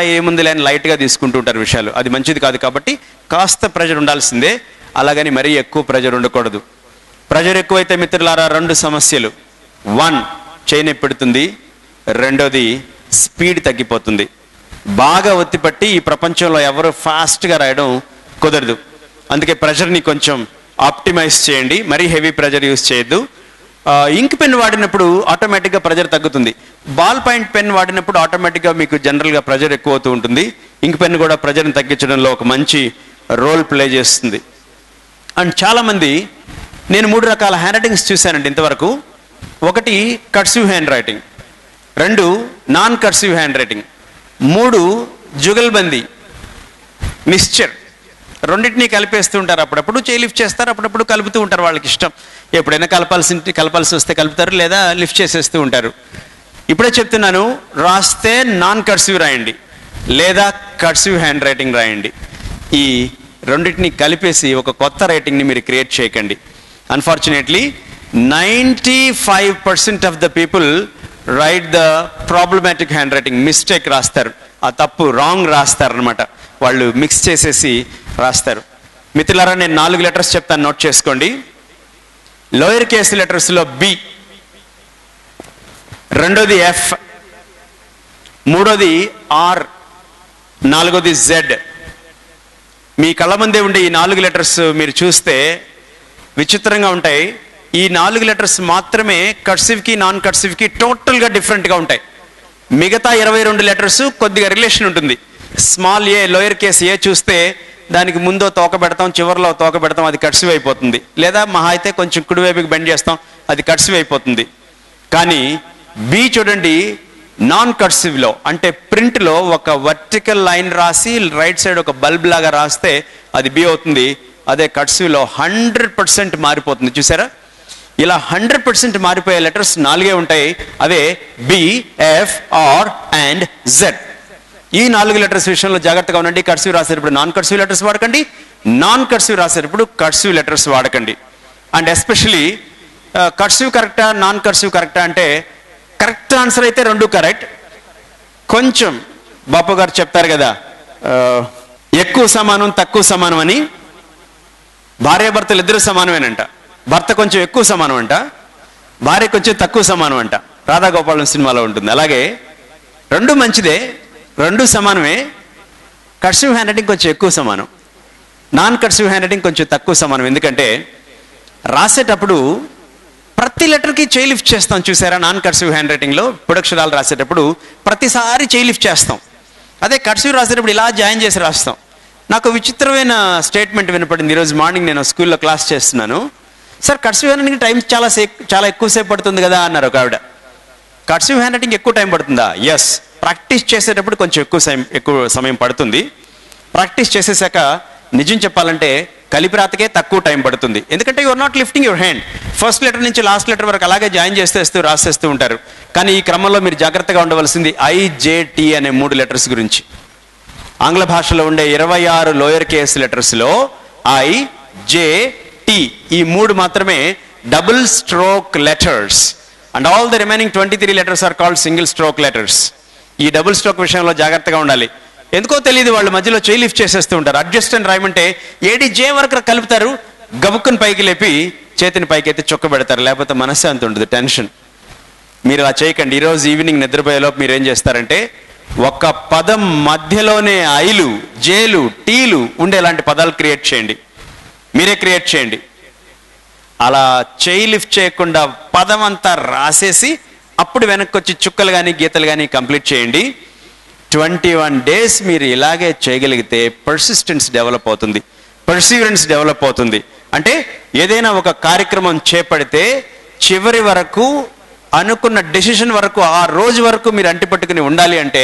ఏముంది లేని లైట్గా తీసుకుంటూ ఉంటారు విషయాలు. అది మంచిది కాదు కాబట్టి కాస్త ప్రెజర్ ఉండాల్సిందే. అలాగని మరీ ఎక్కువ ప్రెజర్ ఉండకూడదు. ప్రెజర్ ఎక్కువైతే మిత్రులారా రెండు సమస్యలు. వన్ చైన్ పెడుతుంది. రెండోది స్పీడ్ తగ్గిపోతుంది. బాగా ఒత్తిపట్టి ఈ ప్రపంచంలో ఎవరు ఫాస్ట్గా రాయడం కుదరదు. అందుకే ప్రెషర్ని కొంచెం ఆప్టిమైజ్ చేయండి. మరీ హెవీ ప్రెజర్ యూస్ చేయొద్దు. ఇంక్ పెన్ వాడినప్పుడు ఆటోమేటిక్గా ప్రెజర్ తగ్గుతుంది. బాల్ పాయింట్ పెన్ వాడినప్పుడు ఆటోమేటిక్గా మీకు జనరల్గా ప్రెజర్ ఎక్కువ అవుతూ ఉంటుంది. ఇంక్ పెన్ కూడా ప్రెజర్ని తగ్గించడంలో ఒక మంచి రోల్ ప్లే చేస్తుంది. అండ్ చాలామంది నేను మూడు రకాల హ్యాండ్ రైటింగ్స్ చూశానండి ఇంతవరకు. ఒకటి కర్సివ్ హ్యాండ్ రైటింగ్ రెండు నాన్ కర్సివ్ హ్యాండ్ రైటింగ్ మూడు జుగల్బందీ. మిస్చర్ రెండింటినీ కలిపేస్తూ ఉంటారు. అప్పుడప్పుడు చేయి లిఫ్ట్ చేస్తారు అప్పుడప్పుడు కలుపుతూ ఉంటారు వాళ్ళకి ఇష్టం. ఎప్పుడైనా కలపాల్సి కలపాల్సి వస్తే కలుపుతారు లేదా లిఫ్ట్ చేసేస్తూ ఉంటారు. ఇప్పుడే చెప్తున్నాను రాస్తే నాన్ కర్సివ్ రాయండి లేదా కర్సివ్ హ్యాండ్ రైటింగ్ రాయండి. ఈ రెండింటిని కలిపేసి ఒక కొత్త రైటింగ్ని మీరు క్రియేట్ చేయకండి. Unfortunately ninety five percent of the people write the problematic handwriting mistake రాస్తారు. ఆ తప్పు రాంగ్ రాస్తారనమాట వాళ్ళు మిక్స్ చేసేసి రాస్తారు. మిత్రులారా నేను నాలుగు లెటర్స్ చెప్తాను నోట్ చేసుకోండి. లోయర్ కేసు లెటర్స్లో బి రెండోది ఎఫ్ మూడోది ఆర్ నాలుగోది జెడ్ మీ కళ్ళ ముందే ఉండే ఈ నాలుగు లెటర్స్ మీరు చూస్తే విచిత్రంగా ఉంటాయి. ఈ నాలుగు లెటర్స్ మాత్రమే కర్సివ్కి నాన్ కర్సివ్కి టోటల్గా డిఫరెంట్గా ఉంటాయి. మిగతా ఇరవై రెండు లెటర్స్ కొద్దిగా రిలేషన్ ఉంటుంది. Small a lower case a చూస్తే దానికి ముందో తోక పెడతాం చివరిలో తోక పెడతాం అది కర్సివ్ అయిపోతుంది లేదా మహా అయితే కొంచెం కుడివైపుకి బెండ్ చేస్తాం అది కర్సివ్ అయిపోతుంది కానీ బి చూడండి నాన్ కర్సివ్లో అంటే ప్రింట్లో ఒక వర్టికల్ లైన్ రాసి రైట్ సైడ్ ఒక బల్బ్ లాగా రాస్తే అది బి అవుతుంది. అదే కర్సివ్లో హండ్రెడ్ పర్సెంట్ మారిపోతుంది. చూసారా? ఇలా హండ్రెడ్ పర్సెంట్ మారిపోయే లెటర్స్ నాలుగే ఉంటాయి. అవే B F R and Z ఈ నాలుగు లెటర్స్ విషయంలో జాగ్రత్తగా ఉండండి. కర్సివ్ రాసేటప్పుడు నాన్ కర్సివ్ లెటర్స్ వాడకండి. నాన్ కర్సివ్ రాసేటప్పుడు కర్సివ్ లెటర్స్ వాడకండి. అండ్ ఎస్పెషలీ కర్సివ్ కరెక్టా నాన్ కర్సివ్ కరెక్టా అంటే కరెక్ట్ ఆన్సర్ అయితే రెండు కరెక్ట్. కొంచెం బాపు గారు చెప్తారు కదా uh, ఎక్కువ సమానం తక్కువ సమానం అని. భార్యాభర్తలు ఇద్దరు సమానమేనంట. భర్త కొంచెం ఎక్కువ సమానం అంట భార్య కొంచెం తక్కువ సమానం అంట రాధాగోపాలం సినిమాలో ఉంటుంది. అలాగే రెండు మంచిదే. రెండు సమానమే. కర్సివ్ హ్యాండ్ రైటింగ్ కొంచెం ఎక్కువ సమానం. నాన్ కర్సివ్ హ్యాండ్ రైటింగ్ కొంచెం తక్కువ సమానం. ఎందుకంటే రాసేటప్పుడు ప్రతి లెటర్కి చేయి లిఫ్ట్ చేస్తాం. చూసారా? నాన్ కర్సివ్ హ్యాండ్ రైటింగ్లో పుడక్షరాలు రాసేటప్పుడు ప్రతిసారి చేయి లిఫ్ట్ చేస్తాం. అదే కర్సివ్ రాసేటప్పుడు ఇలా జాయిన్ చేసి రాస్తాం. నాకు విచిత్రమైన స్టేట్మెంట్ వినపడింది. ఈరోజు మార్నింగ్ నేను స్కూల్లో క్లాస్ చేస్తున్నాను. Sir cursive hand writing time చాలా సే చాలా ఎక్కువసేపు పడుతుంది కదా అన్నారు ఒక ఆవిడ. కర్సివ్ హ్యాండ్ రైటింగ్ ఎక్కువ టైం పడుతుందా? ఎస్ ప్రాక్టీస్ చేసేటప్పుడు కొంచెం ఎక్కువ సమయం ఎక్కువ సమయం పడుతుంది. ప్రాక్టీస్ చేసేసాక నిజం చెప్పాలంటే కలిపిరాతకే తక్కువ టైం పడుతుంది. ఎందుకంటే you're not lifting your hand first letter నుంచి లాస్ట్ లెటర్ వరకు అలాగే జాయిన్ చేస్తేస్తూ రాసేస్తూ ఉంటారు. కానీ ఈ క్రమంలో మీరు జాగ్రత్తగా ఉండవలసింది ఐజేటి అనే మూడు లెటర్స్ గురించి. ఆంగ్ల భాషలో ఉండే ఇరవై ఆరు లోయర్ కేస్ లెటర్స్లో ఐ జే టి ఈ మూడు మాత్రమే double stroke letters and all the remaining twenty three letters are called single stroke letters ఈ డబుల్ స్ట్రోక్ విషయంలో జాగ్రత్తగా ఉండాలి. ఎందుకో తెలియదు వాళ్ళు మధ్యలో చేయి లిఫ్ట్ చేసేస్తూ ఉంటారు. అడ్జస్ట్ అని రాయమంటే ఏడి జే వరకు కలుపుతారు గబుక్కుని పైకి లేపి చేతిని పైకి అయితే చొక్క పెడతారు. లేకపోతే మనశ్శాంతి ఉంటుంది టెన్షన్ మీరు అలా చేయకండి. ఈరోజు ఈవినింగ్ నిద్రపోయేలోపు మీరు ఏం చేస్తారంటే ఒక పదం మధ్యలోనే ఐలు జేలు టీలు ఉండేలాంటి పదాలు క్రియేట్ చేయండి. మీరే క్రియేట్ చేయండి. అలా చేయి లిఫ్ట్ చేయకుండా పదం అంతా రాసేసి అప్పుడు వెనక్కి వచ్చి చుక్కలు కానీ గీతలు కానీ కంప్లీట్ చేయండి. ట్వంటీ వన్ డేస్ మీరు ఇలాగే చేయగలిగితే పర్సిస్టెన్స్ డెవలప్ అవుతుంది. పర్సీవరెన్స్ డెవలప్ అవుతుంది. అంటే ఏదైనా ఒక కార్యక్రమం చేపడితే చివరి వరకు అనుకున్న డెసిషన్ వరకు ఆ రోజు వరకు మీరు అంటిపట్టుకుని ఉండాలి అంటే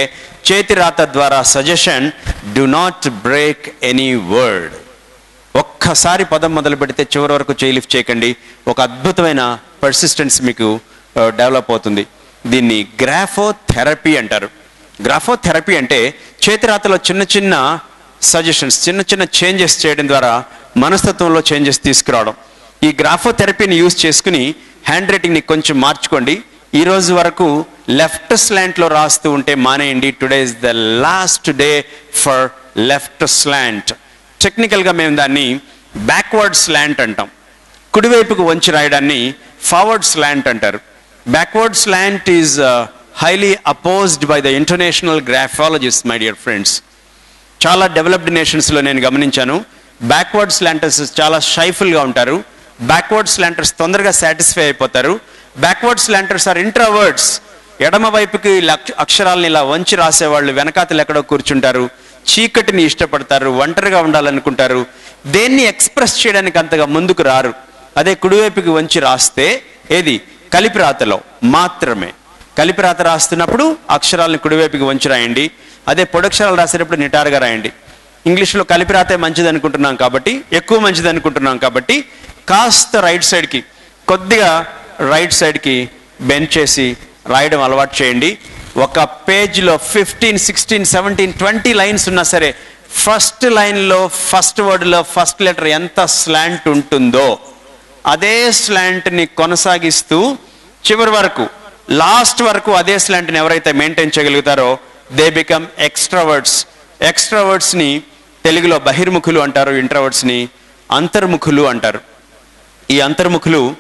చేతి రాత ద్వారా suggestion do not break any word ఒక్కసారి పదం మొదలు పెడితే చివరి వరకు చేయిలిఫ్ట్ చేయకండి. ఒక అద్భుతమైన పర్సిస్టెన్స్ మీకు డెవలప్ అవుతుంది. దీన్ని గ్రాఫోథెరపీ అంటారు. గ్రాఫోథెరపీ అంటే చేతిరాతలో చిన్న చిన్న సజెషన్స్ చిన్న చిన్న చేంజెస్ చేయడం ద్వారా మనస్తత్వంలో చేంజెస్ తీసుకురావడం. ఈ గ్రాఫోథెరపీని యూజ్ చేసుకుని హ్యాండ్ రైటింగ్ని కొంచెం మార్చుకోండి. ఈ రోజు వరకు లెఫ్ట్ స్లాంట్లో రాస్తూ ఉంటే మానేయండి. Today is the last day for left slant టెక్నికల్గా మేము దాన్ని బ్యాక్వర్డ్ స్లాంట్ అంటాం. కుడివైపుకు వంచి రాయడాన్ని ఫార్వర్డ్ స్లాంట్ అంటారు. Backward slant is highly opposed by the international graphologist my dear friends చాలా డెవలప్డ్ నేషన్స్లో నేను గమనించాను. బ్యాక్వర్డ్ స్లాంటర్స్ చాలా షైఫుల్గా ఉంటారు. బ్యాక్వర్డ్ స్లాంటర్స్ తొందరగా సాటిస్ఫై అయిపోతారు. బ్యాక్వర్డ్ స్లాంటర్స్ ఆర్ ఇంట్రావర్డ్స్ ఎడమ వైపుకి అక్షరాలను ఇలా వంచి రాసేవాళ్ళు వెనకాతలు ఎక్కడో కూర్చుంటారు. చీకటిని ఇష్టపడతారు ఒంటరిగా ఉండాలనుకుంటారు. దేన్ని ఎక్స్ప్రెస్ చేయడానికి అంతగా ముందుకు రారు. అదే కుడివైపుకి వంచి రాస్తే ఏది? కలిపి రాతలో మాత్రమే. కలిపిరాత రాస్తున్నప్పుడు అక్షరాలను కుడివైపుకి వంచి రాయండి. అదే పొడక్షరాలు రాసేటప్పుడు నిటారుగా రాయండి. ఇంగ్లీష్లో కలిపి రాతే మంచిది అనుకుంటున్నాం కాబట్టి ఎక్కువ మంచిది అనుకుంటున్నాం కాబట్టి కాస్త రైట్ సైడ్కి కొద్దిగా రైట్ సైడ్కి బెంచ్ చేసి రాయడం అలవాటు చేయండి. ఒక పేజ్లో fifteen sixteen seventeen twenty lines ఉన్నా సరే ఫస్ట్ లైన్లో ఫస్ట్ వర్డ్లో ఫస్ట్ లెటర్ ఎంత స్లాంట్ ఉంటుందో అదే స్లాంట్ని కొనసాగిస్తూ చివరి వరకు లాస్ట్ వరకు అదే స్లాంట్ని ఎవరైతే మెయింటైన్ చేయగలుగుతారో దే బికమ్ ఎక్స్ట్రావర్డ్స్ ఎక్స్ట్రావర్డ్స్ని తెలుగులో బహిర్ముఖులు అంటారు ఇంట్రావర్డ్స్ని అంతర్ముఖులు అంటారు. ఈ అంతర్ముఖులు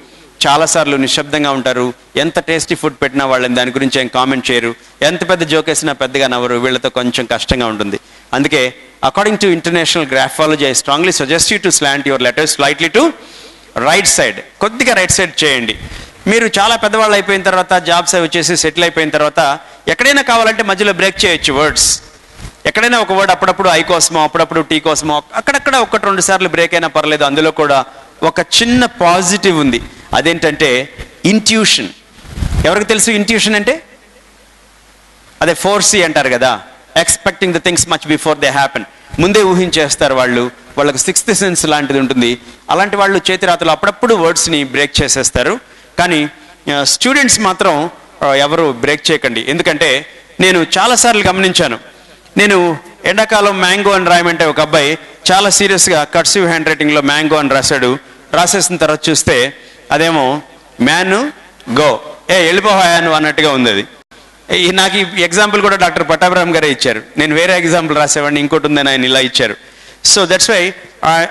చాలాసార్లు నిశ్శబ్దంగా ఉంటారు. ఎంత టేస్టీ ఫుడ్ పెట్టినా వాళ్ళని దాని గురించి ఏం కామెంట్ చేయరు. ఎంత పెద్ద జోక్ వేసినా పెద్దగా నవ్వరు. వీళ్ళతో కొంచెం కష్టంగా ఉంటుంది. అందుకే according to international graphology I strongly suggest you to slant your letters slightly to right side కొద్దిగా రైట్ సైడ్ చేయండి. మీరు చాలా పెద్దవాళ్ళు అయిపోయిన తర్వాత జాబ్స్ అవి వచ్చేసి సెటిల్ అయిపోయిన తర్వాత ఎక్కడైనా కావాలంటే మధ్యలో బ్రేక్ చేయొచ్చు వర్డ్స్ ఎక్కడైనా ఒక వర్డ్ అప్పుడప్పుడు ఐ కోసమో అప్పుడప్పుడు టీ కోసమో అక్కడక్కడ ఒకటి రెండు సార్లు బ్రేక్ అయినా పర్లేదు. అందులో కూడా ఒక చిన్న పాజిటివ్ ఉంది. అదేంటంటే ఇంట్యూషన్ ఎవరికి తెలుసు ఇంట్యూషన్ అంటే? అదే ఫోర్ సి అంటారు కదా. Expecting the things much before they happen ముందే ఊహించేస్తారు వాళ్ళు. వాళ్ళకు సిక్స్త్ సెన్స్ లాంటిది ఉంటుంది. అలాంటి వాళ్ళు చేతిరాతలు అప్పుడప్పుడు వర్డ్స్ని బ్రేక్ చేసేస్తారు. కానీ స్టూడెంట్స్ మాత్రం ఎవరు బ్రేక్ చేయకండి. ఎందుకంటే నేను చాలాసార్లు గమనించాను. నేను ఎండాకాలం మ్యాంగో అని రాయమంటే ఒక అబ్బాయి చాలా సీరియస్గా కర్సివ్ హ్యాండ్ రైటింగ్లో మ్యాంగో అని రాశాడు. రాసేసిన తర్వాత చూస్తే అదేమో మ్యాన్ గో. ఏ వెళ్ళిపోహాయా నువ్వు అన్నట్టుగా ఉంది అది. నాకు ఈ ఎగ్జాంపుల్ కూడా డాక్టర్ పట్టాభిరామ్ గారే ఇచ్చారు. నేను వేరే ఎగ్జాంపుల్ రాసేవాడిని ఇంకోటి ఉందని ఆయన ఇలా ఇచ్చారు. So that's why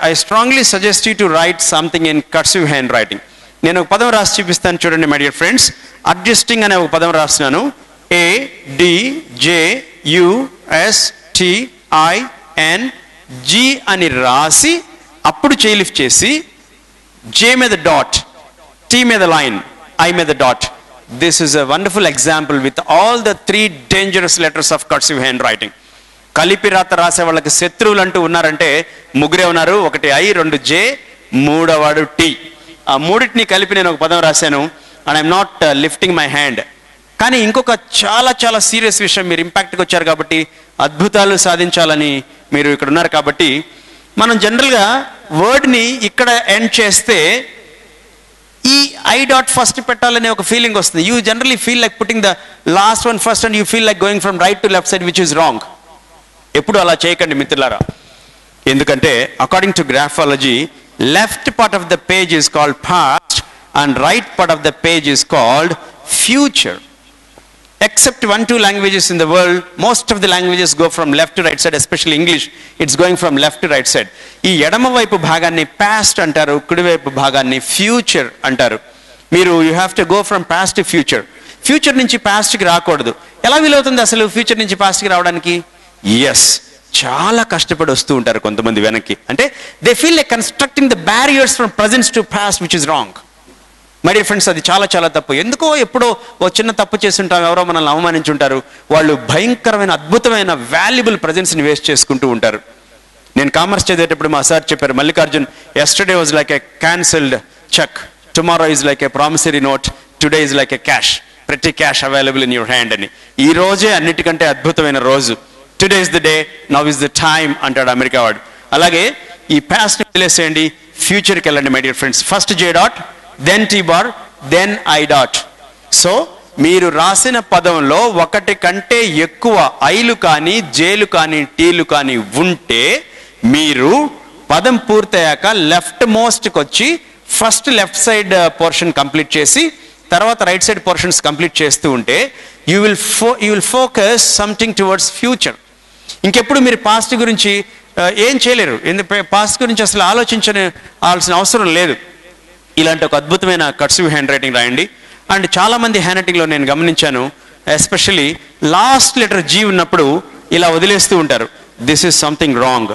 I strongly suggest you to write something in cursive handwriting నేను ఒక పదం రాసి చూపిస్తాను చూడండి మై డియర్ ఫ్రెండ్స్ అడ్జస్టింగ్ అనే ఒక పదం రాస్తున్నాను. A d j u s t i n g అని రాసి అప్పుడు చేయి లిఫ్ట్ చేసి జే మీద డాట్ టీ మీద లైన్ ఐ మీద dot this is a wonderful example with all the three dangerous letters of cursive handwriting కలిపి రాత రాసే వాళ్ళకి శత్రువులు అంటూ ఉన్నారంటే ముగ్గురే ఉన్నారు. ఒకటి ఐ రెండు జే మూడవాడు టీ ఆ మూడింటిని కలిపి నేను ఒక పదం రాశాను. And I'm not lifting my hand కానీ ఇంకొక చాలా చాలా సీరియస్ విషయం మీరు ఇంపాక్ట్కి వచ్చారు కాబట్టి అద్భుతాలు సాధించాలని మీరు ఇక్కడ ఉన్నారు కాబట్టి మనం జనరల్గా వర్డ్ని ఇక్కడ ఎండ్ చేస్తే ఈ ఐ డాట్ ఫస్ట్ పెట్టాలనే ఒక ఫీలింగ్ వస్తుంది. You generally feel like putting the last one first and you feel like going from right to left side which is wrong. ఎప్పుడు అలా చేయకండి మిత్రులారా. ఎందుకంటే according to graphology left part of the page is called past and right part of the page is called future. Except one two languages in the world most of the languages go from left to right side especially english. It's going from left to right side. ఈ ఎడమ వైపు భాగాన్ని past అంటారు కుడివైపు భాగాన్ని future అంటారు. మీరు you have to go from past to future future నుంచి పాస్ట్కి రాకూడదు. ఎలా వీలవుతుంది అసలు ఫ్యూచర్ నుంచి పాస్ట్కి రావడానికి? ఎస్ చాలా కష్టపడి వస్తూ ఉంటారు కొంతమంది వెనక్కి. అంటే they feel like constructing the barriers from presence to past which is wrong my dear friends అది చాలా చాలా తప్పు. ఎందుకో ఎప్పుడో ఓ చిన్న తప్పు చేస్తుంటాం ఎవరో మనల్ని అవమానించుంటారు. వాళ్ళు భయంకరమైన అద్భుతమైన వాల్యుబుల్ ప్రజెన్స్ని వేస్ట్ చేసుకుంటూ ఉంటారు. నేను కామర్స్ చదివేటప్పుడు మా సార్ చెప్పారు Mallikarjun yesterday was like a cancelled cheque tomorrow is like a promissory note today is like a cash ప్రతి cash available in your hand అని. ఈ రోజే అన్నిటికంటే అద్భుతమైన రోజు. Today is the day now is the time అంటాడు America వాడు. అలాగే ఈ పాస్ట్ వదిలేసేయండి ఫ్యూచర్కి వెళ్ళండి my dear friends first j dot then t bar then i dot so మీరు రాసిన పదంలో ఒకటి కంటే ఎక్కువ ఐలు కానీ జేలు కానీ టీలు కానీ ఉంటే మీరు పదం పూర్తయ్యాక లెఫ్ట్ మోస్ట్కి వచ్చి first left side portion complete చేసి తర్వాత రైట్ సైడ్ పోర్షన్స్ కంప్లీట్ చేస్తూ ఉంటే you will fo you will focus something towards future ఇంకెప్పుడు మీరు పాస్ట్ గురించి uh, ఏం చేయలేరు. ఎందుకు పాస్ట్ గురించి అసలు ఆలోచించని ఆల్సిన అవసరం లేదు. ఇలాంటి ఒక అద్భుతమైన కట్సివ్ హ్యాండ్ రైటింగ్ రాయండి. అండ్ చాలా మంది హ్యాండ్ రైటింగ్లో నేను గమనించాను ఎస్పెషల్లీ లాస్ట్ లెటర్ జీ ఉన్నప్పుడు ఇలా వదిలేస్తూ ఉంటారు. దిస్ ఈజ్ సంథింగ్ రాంగ్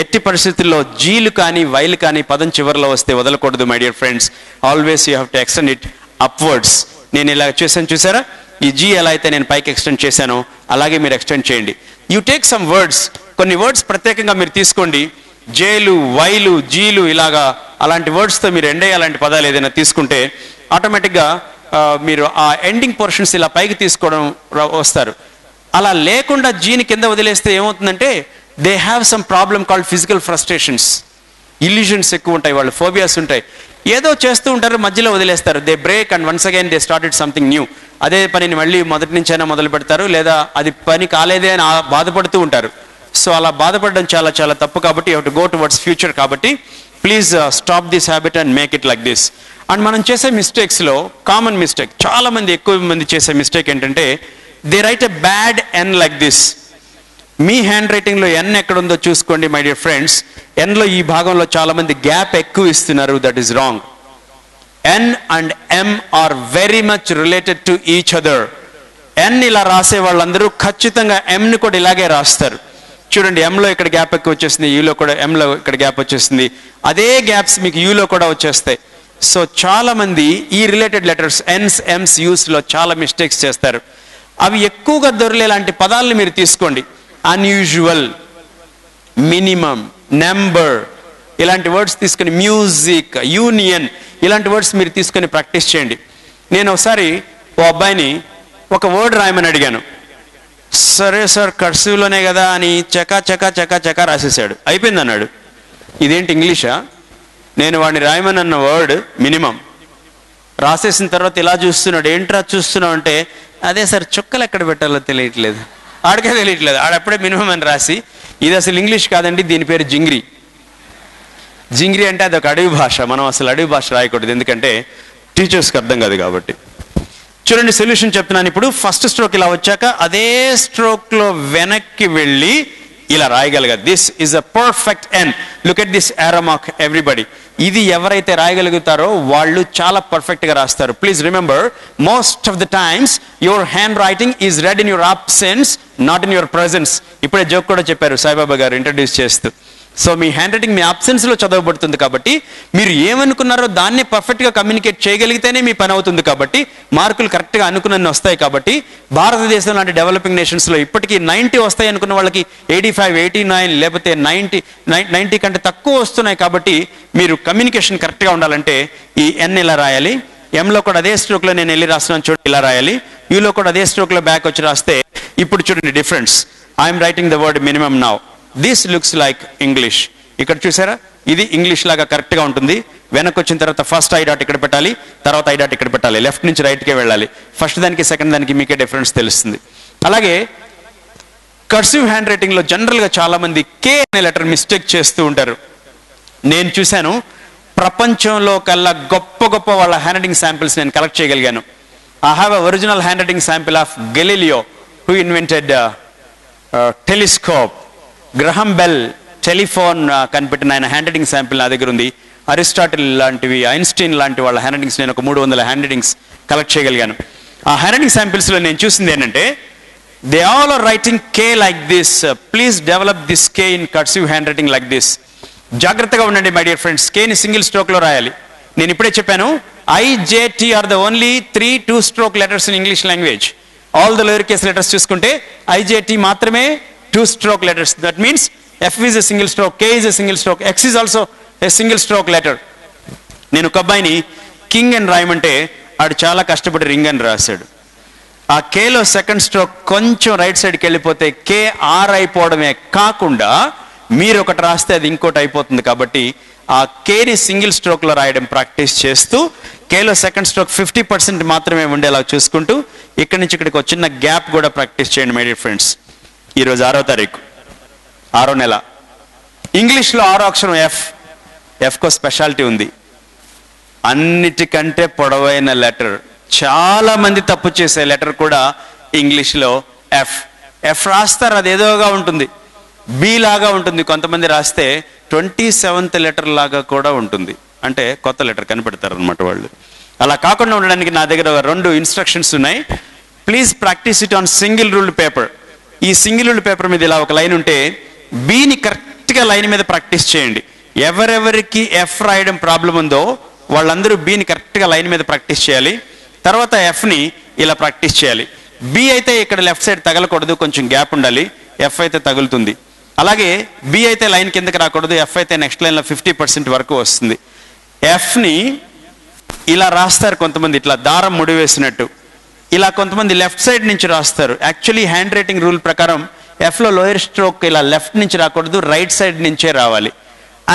ఎట్టి పరిస్థితుల్లో జీలు కానీ వైలు కానీ పదం చివరిలో వస్తే వదలకూడదు my dear friends always you have to extend it upwards నేను ఇలా చేశాను చూసారా? ఈ జీ ఎలా అయితే నేను పైకి ఎక్స్టెండ్ చేశానో అలాగే మీరు ఎక్స్టెండ్ చేయండి. యూ టేక్ సమ్ వర్డ్స్ కొన్ని వర్డ్స్ ప్రత్యేకంగా మీరు తీసుకోండి. జేలు వైలు జీలు ఇలాగా అలాంటి వర్డ్స్తో మీరు ఎండ్ అలాంటి పదాలు ఏదైనా తీసుకుంటే ఆటోమేటిక్గా మీరు ఆ ఎండింగ్ పోర్షన్స్ ఇలా పైకి తీసుకోవడం వస్తారు. అలా లేకుండా జీని కింద వదిలేస్తే ఏమవుతుందంటే they have some problem called physical frustrations. Illusions ఎక్కువ ఉంటాయి వాళ్ళు ఫోబియాస్ ఉంటాయి. ఏదో చేస్తూ ఉంటారు మధ్యలో వదిలేస్తారు. They break and once again they started something new. అదే పనిని మళ్ళీ మొదటి నుంచైనా మొదలు పెడతారు లేదా అది పని కాలేదే అని బాధపడుతూ ఉంటారు. సో అలా బాధపడడం చాలా చాలా తప్పు కాబట్టి you to go towards future కాబట్టి please stop this habit and make it like this and మనం చేసే మిస్టేక్స్లో కామన్ మిస్టేక్ చాలా మంది ఎక్కువ మంది చేసే మిస్టేక్ ఏంటంటే they write a bad n like this me hand రైటింగ్లో ఎన్ ఎక్కడుందో చూసుకోండి మై డియర్ ఫ్రెండ్స్ ఎన్లో ఈ భాగంలో చాలా మంది గ్యాప్ ఎక్కువ ఇస్తున్నారు that is wrong n and m are very much related to each other n ఇలా రాసే వాళ్ళందరూ ఖచ్చితంగా ఎంని కూడా ఇలాగే రాస్తారు. చూడండి ఎంలో ఇక్కడ గ్యాప్ ఎక్కువ వచ్చేసింది యూలో కూడా ఎంలో ఇక్కడ గ్యాప్ వచ్చేసింది అదే గ్యాప్స్ మీకు యూలో కూడా వచ్చేస్తాయి. సో చాలామంది ఈ రిలేటెడ్ లెటర్స్ ఎన్స్ ఎమ్స్ యూస్లో చాలా మిస్టేక్స్ చేస్తారు. అవి ఎక్కువగా దొరలే లాంటి పదాలను మీరు తీసుకోండి. అన్యూజువల్ మినిమం నెంబర్ ఇలాంటి వర్డ్స్ తీసుకొని మ్యూజిక్ యూనియన్ ఇలాంటి వర్డ్స్ మీరు తీసుకొని ప్రాక్టీస్ చేయండి. నేను ఒకసారి ఓ అబ్బాయిని ఒక వర్డ్ రాయమని అడిగాను. సరే సార్ కర్సివ్లోనే కదా అని చకా చకా చకా చకా రాసేసాడు అయిపోయింది అన్నాడు ఇదేంటి ఇంగ్లీషా? నేను వాడిని రాయమని అన్న వర్డ్ మినిమం. రాసేసిన తర్వాత ఇలా చూస్తున్నాడు ఏంట్రా చూస్తున్నావు అంటే అదే సార్ చుక్కలు ఎక్కడ పెట్టాలో తెలియట్లేదు. ఆడికే తెలియట్లేదు. ఆడప్పుడే మినిమం అని రాసి ఇది అసలు ఇంగ్లీష్ కాదండి దీని పేరు జింగ్రీ. జింగ్రీ అంటే అది ఒక అడవి భాష మనం అసలు అడవి భాష రాయకూడదు. ఎందుకంటే టీచర్స్కి అర్థం కాదు కాబట్టి. చూడండి సొల్యూషన్ చెప్తున్నాను. ఇప్పుడు ఫస్ట్ స్ట్రోక్ ఇలా వచ్చాక అదే స్ట్రోక్లో వెనక్కి వెళ్ళి ఇలా రాయగలగాలి this is a perfect n look at this ఆరమాక్ everybody ఇది ఎవరైతే రాయగలుగుతారో వాళ్ళు చాలా పర్ఫెక్ట్గా రాస్తారు. Please remember most of the times your handwriting is read in your absence not in your presence ఇప్పుడే జోక్ కూడా చెప్పారు సాయిబాబా గారు ఇంట్రడ్యూస్ చేస్తూ. సో మీ హ్యాండ్ రైటింగ్ మీ అబ్సెన్స్లో లో చదవబడుతుంది కాబట్టి మీరు ఏమనుకున్నారో దాన్ని పర్ఫెక్ట్గా కమ్యూనికేట్ చేయగలిగితేనే మీ పని అవుతుంది కాబట్టి మార్కులు కరెక్ట్గా అనుకున్న వస్తాయి కాబట్టి భారతదేశం లాంటి డెవలపింగ్ నేషన్స్లో ఇప్పటికీ నైంటీ వస్తాయి అనుకున్న వాళ్ళకి ఎయిటీ ఫైవ్ ఎయిటీ నైన్ లేకపోతే నైంటీ నైంటీ కంటే తక్కువ వస్తున్నాయి కాబట్టి మీరు కమ్యూనికేషన్ కరెక్ట్గా ఉండాలంటే ఈ ఎన్ ఇలా రాయాలి. ఎంలో కూడా అదే స్ట్రోక్లో నేను వెళ్ళి రాస్తున్నాను చూడండి ఇలా రాయాలి. యూలో కూడా అదే స్ట్రోక్లో బ్యాక్ వచ్చి రాస్తే ఇప్పుడు చూడండి difference I'm writing the word minimum now this looks like English ఇక్కడ చూసారా? ఇది ఇంగ్లీష్ లాగా కరెక్ట్గా ఉంటుంది. వెనక్కి వచ్చిన తర్వాత ఫస్ట్ ఐ డాట్ ఇక్కడ పెట్టాలి. తర్వాత ఐ డాట్ ఇక్కడ పెట్టాలి. లెఫ్ట్ నుంచి రైట్కే వెళ్ళాలి. ఫస్ట్ దానికి సెకండ్ దానికి మీకే డిఫరెన్స్ తెలుస్తుంది. అలాగే కర్సివ్ హ్యాండ్ రైటింగ్లో జనరల్గా చాలామంది కే అనే లెటర్ మిస్టేక్ చేస్తూ ఉంటారు. నేను చూశాను. ప్రపంచంలో కల్లా గొప్ప గొప్ప వాళ్ళ హ్యాండ్ రైటింగ్ శాంపిల్స్ నేను కలెక్ట్ చేయగలిగాను. I have a original handwriting sample of Galileo who invented telescope Graham Bell telephone కనిపెట్టిన ఆయన హ్యాండ్ రైటింగ్ శాంపిల్ నా దగ్గర ఉంది. అరిస్టాటిల్ లాంటివి ఐన్స్టీన్ లాంటి వాళ్ళ హ్యాండ్ రైటింగ్స్ నేను ఒక మూడు వందల హ్యాండ్ రైటింగ్స్ కలెక్ట్ చేయగలిగాను. ఆ హ్యాండ్ రైటింగ్ శాంపిల్స్లో నేను చూసింది ఏంటంటే they all are writing k like this please develop this k in cursive handwriting like this జాగ్రత్తగా ఉండండి మై డియర్ ఫ్రెండ్స్ కేని సింగిల్ స్ట్రోక్లో రాయాలి. నేను ఇప్పుడే చెప్పాను i j t are the only three two stroke letters in English language all the lower case letters చూసుకుంటే ఐజేటి మాత్రమే two stroke letters that means f is a single stroke k is a single stroke x is also a single stroke letter నేను ఒక అబ్బాయిని king అని రాయమంటే ఆడు చాలా కష్టపడి ring అని రాశాడు. ఆ కేలో సెకండ్ స్ట్రోక్ కొంచెం రైట్ సైడ్కి వెళ్ళిపోతే కే ఆర్ అయిపోవడమే కాకుండా మీరు ఒకటి రాస్తే అది ఇంకోటి అయిపోతుంది కాబట్టి ఆ కేని సింగిల్ స్ట్రోక్లో రాయడం ప్రాక్టీస్ చేస్తూ కేలో సెకండ్ స్ట్రోక్ ఫిఫ్టీ పర్సెంట్ మాత్రమే ఉండేలా చూసుకుంటూ ఇక్కడి నుంచి ఇక్కడికి ఒక చిన్న గ్యాప్ కూడా ప్రాక్టీస్ చేయండి మై డియర్ ఫ్రెండ్స్ ఈరోజు ఆరో తారీఖు. ఆరో నెల. ఇంగ్లీష్లో ఆరో అక్షరం ఎఫ్ ఎఫ్కో స్పెషాలిటీ ఉంది. అన్నిటికంటే పొడవైన లెటర్. చాలా మంది తప్పు చేసే లెటర్ కూడా ఇంగ్లీష్లో ఎఫ్ ఎఫ్ రాస్తారు అది ఏదోగా ఉంటుంది. బి లాగా ఉంటుంది. కొంతమంది రాస్తే ట్వంటీ సెవెంత్ లెటర్ లాగా కూడా ఉంటుంది. అంటే కొత్త లెటర్ కనిపెడతారు అనమాట వాళ్ళు. అలా కాకుండా ఉండడానికి నా దగ్గర రెండు ఇన్స్ట్రక్షన్స్ ఉన్నాయి. Please practice it on single ruled paper ఈ సింగిల్ పేపర్ మీద ఇలా ఒక లైన్ ఉంటే బీని కరెక్ట్గా లైన్ మీద ప్రాక్టీస్ చేయండి. ఎవరెవరికి ఎఫ్ రాయడం ప్రాబ్లం ఉందో వాళ్ళందరూ బీని కరెక్ట్గా లైన్ మీద ప్రాక్టీస్ చేయాలి. తర్వాత ఎఫ్ని ఇలా ప్రాక్టీస్ చేయాలి. బి అయితే ఇక్కడ లెఫ్ట్ సైడ్ తగలకూడదు కొంచెం గ్యాప్ ఉండాలి. ఎఫ్ అయితే తగులుతుంది. అలాగే బి అయితే లైన్ కిందకి రాకూడదు ఎఫ్ అయితే నెక్స్ట్ లైన్లో ఫిఫ్టీ పర్సెంట్ వరకు వస్తుంది. ఎఫ్ని ఇలా రాస్తారు కొంతమంది ఇట్లా దారం ముడివేసినట్టు. ఇలా కొంతమంది లెఫ్ట్ సైడ్ నుంచి రాస్తారు. యాక్చువల్లీ హ్యాండ్ రైటింగ్ రూల్ ప్రకారం ఎఫ్లో లోయర్ స్ట్రోక్ ఇలా లెఫ్ట్ నుంచి రాకూడదు రైట్ సైడ్ నుంచే రావాలి.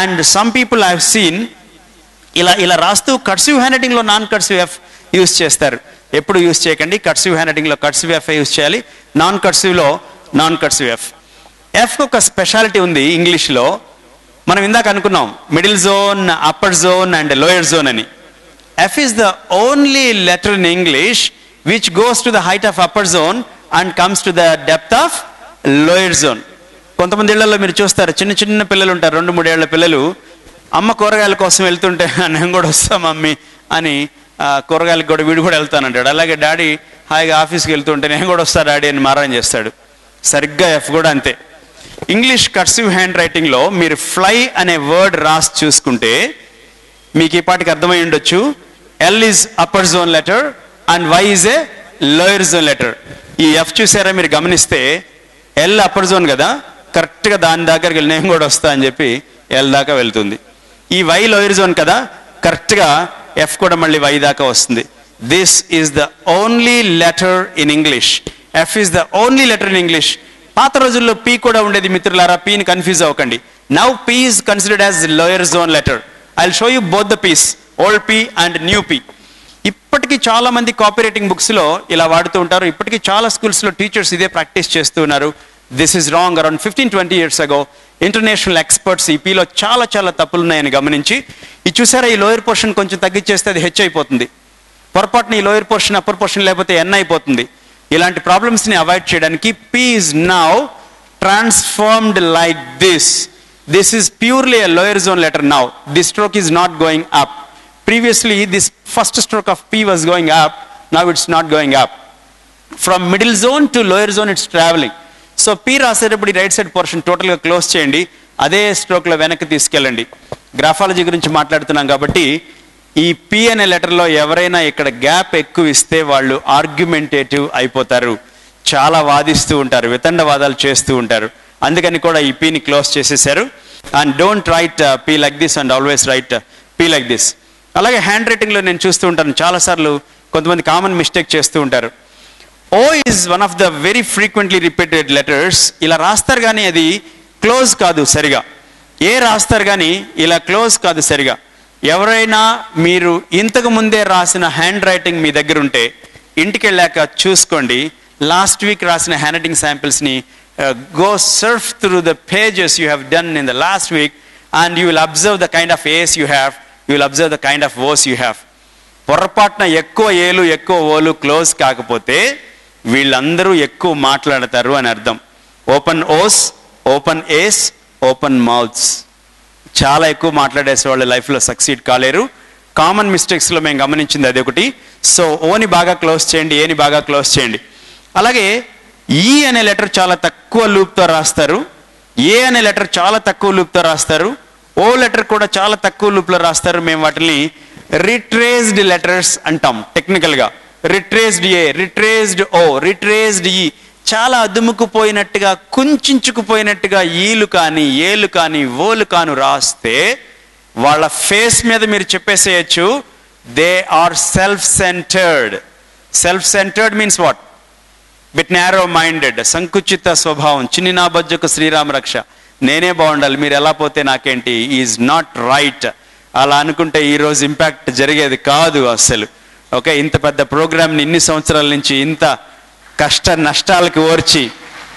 And some people I seen ఇలా ఇలా రాస్తూ కట్సివ్ హ్యాండ్ రైటింగ్లో నాన్ కట్సివ్ ఎఫ్ యూస్ చేస్తారు. ఎప్పుడు యూస్ చేయకండి కట్సివ్ హ్యాండ్ రైటింగ్లో కట్సివ్ ఎఫ్ యూస్ చేయాలి నాన్ కట్సివ్లో నాన్ కట్సివ్ ఎఫ్ ఎఫ్ ఒక స్పెషాలిటీ ఉంది ఇంగ్లీష్లో మనం ఇందాక అనుకున్నాం middle zone upper zone and lower zone అని. F is the only letter in English which goes to the height of upper zone and comes to the depth of lower zone కొంతమంది ఇళ్ళలో మీరు చూస్తారు చిన్న చిన్న పిల్లలు ఉంటారు రెండు మూడేళ్ళ పిల్లలు అమ్మ కూరగాయల కోసం వెళ్తుంటే నేను కూడా వస్తాం మమ్మీ అని కూరగాయలకు కూడా వీడు కూడా వెళ్తానంటాడు. అలాగే డాడీ హాయిగా ఆఫీస్కి వెళ్తుంటే నేను కూడా వస్తా డాడీ అని మారం చేస్తాడు. సరిగ్గా ఎఫ్ కూడా అంతే. ఇంగ్లీష్ కర్సివ్ హ్యాండ్ రైటింగ్లో మీరు ఫ్లై అనే వర్డ్ రాసి చూసుకుంటే మీకు ఈ పాటికి అర్థమై ఉండొచ్చు. L is upper zone letter and y is a lower zone letter ఈ ఎఫ్ చూసారా? మీరు గమనిస్తే ఎల్ అప్పర్ జోన్ కదా? కరెక్ట్గా దాని దగ్గరికి వెళ్ళి నేను కూడా వస్తా అని చెప్పి ఎల్ దాకా వెళ్తుంది. ఈ వై లోయర్ జోన్ కదా? కరెక్ట్గా ఎఫ్ కూడా మళ్ళీ వై దాకా వస్తుంది. This is the only letter in English f is the only letter in English పాత రోజుల్లో పీ కూడా ఉండేది మిత్రులారా పీని కన్ఫ్యూజ్ అవ్వకండి. Now p is considered as lower zone letter I show you both the p's old p and new p ఇప్పటికీ చాలా మంది కాపీరైటింగ్ బుక్స్లో ఇలా వాడుతూ ఉంటారు. ఇప్పటికీ చాలా స్కూల్స్లో టీచర్స్ ఇదే ప్రాక్టీస్ చేస్తూ ఉన్నారు. This is wrong around fifteen twenty years ago international experts ఈ పీలో చాలా చాలా తప్పులు ఉన్నాయని గమనించి ఇది చూసారా ఈ లోయర్ పోర్షన్ కొంచెం తగ్గించేస్తే అది హెచ్ అయిపోతుంది. పొరపాటున ఈ లోయర్ పోర్షన్ అప్పర్ పోర్షన్ లేకపోతే ఎన్ అయిపోతుంది. ఇలాంటి ప్రాబ్లమ్స్ని అవాయిడ్ చేయడానికి p is now transformed like this this is purely a lower zone letter now this stroke is not going up previously this first stroke of p was going up. Now it's not going up. From middle zone to lower zone it's traveling. So p రాసేటప్పుడు right side portion టోటల్గా close చేయండి. అదే స్ట్రోక్లో వెనక్కి తీసుకెళ్ళండి. Graphology గురించి మాట్లాడుతున్నాం కాబట్టి ఈ పి అనే లెటర్లో ఎవరైనా ఇక్కడ గ్యాప్ ఎక్కువ ఇస్తే వాళ్ళు ఆర్గ్యుమెంటేటివ్ అయిపోతారు. చాలా వాదిస్తూ ఉంటారు. వితండవాదాలు చేస్తూ ఉంటారు. అందుకని కూడా ఈ పీని క్లోజ్ చేసేసారు. And don't write p like this and always write p like this అలాగే హ్యాండ్ రైటింగ్లో నేను చూస్తూ ఉంటాను. చాలాసార్లు కొంతమంది కామన్ మిస్టేక్ చేస్తూ ఉంటారు. O is one of the very frequently repeated letters ఇలా రాస్తారు కానీ అది క్లోజ్ కాదు సరిగా. ఏ రాస్తారు కానీ ఇలా క్లోజ్ కాదు సరిగా. ఎవరైనా మీరు ఇంతకు ముందే రాసిన హ్యాండ్ రైటింగ్ మీ దగ్గర ఉంటే ఇంటికి వెళ్ళాక చూసుకోండి. లాస్ట్ వీక్ రాసిన hand writing శాంపిల్స్ని go surf through the pages you have done in the last week and you will observe the kind of A's you have you will observe the kind of O's you have పొరపాటున ఎక్కువ ఏలు ఎక్కువ ఓలు close కాకపోతే వీళ్ళందరూ ఎక్కువ మాట్లాడతారు అని అర్థం. ఓపెన్ ఓస్ ఓపెన్ ఏస్ ఓపెన్ మౌత్స్. చాలా ఎక్కువ మాట్లాడేసే వాళ్ళు లైఫ్లో సక్సీడ్ కాలేరు. కామన్ మిస్టేక్స్లో మేము గమనించింది అది ఒకటి. సో ఓని బాగా క్లోజ్ చేయండి ఏని బాగా క్లోజ్ చేయండి. అలాగే ఈ అనే లెటర్ చాలా తక్కువ లూప్తో రాస్తారు. ఏ అనే లెటర్ చాలా తక్కువ లూప్తో రాస్తారు. ఓ లెటర్ కూడా చాలా తక్కువ లూప్లో రాస్తారు. మేము వాటిని రిట్రేస్డ్ లెటర్స్ అంటాం టెక్నికల్గా రిట్రేస్డ్ ఏ రిట్రేస్డ్ ఓ రిట్రేస్డ్ ఈ చాలా అదుముకుపోయినట్టుగా కుంచుకుపోయినట్టుగా ఈలు కానీ ఏలు కానీ ఓలు కాను రాస్తే వాళ్ళ ఫేస్ మీద మీరు చెప్పేసేయచ్చు they are self centered self centered means what bit narrow minded సంకుచిత స్వభావం చిన్ని నాబజ్జకు శ్రీరామ రక్ష. నేనే బాగుండాలి మీరు ఎలా పోతే నాకేంటి? ఈజ్ నాట్ రైట్ అలా అనుకుంటే ఈరోజు ఇంపాక్ట్ జరిగేది కాదు అసలు ఓకే ఇంత పెద్ద ప్రోగ్రామ్ని ఇన్ని సంవత్సరాల నుంచి ఇంత కష్ట నష్టాలకి ఓర్చి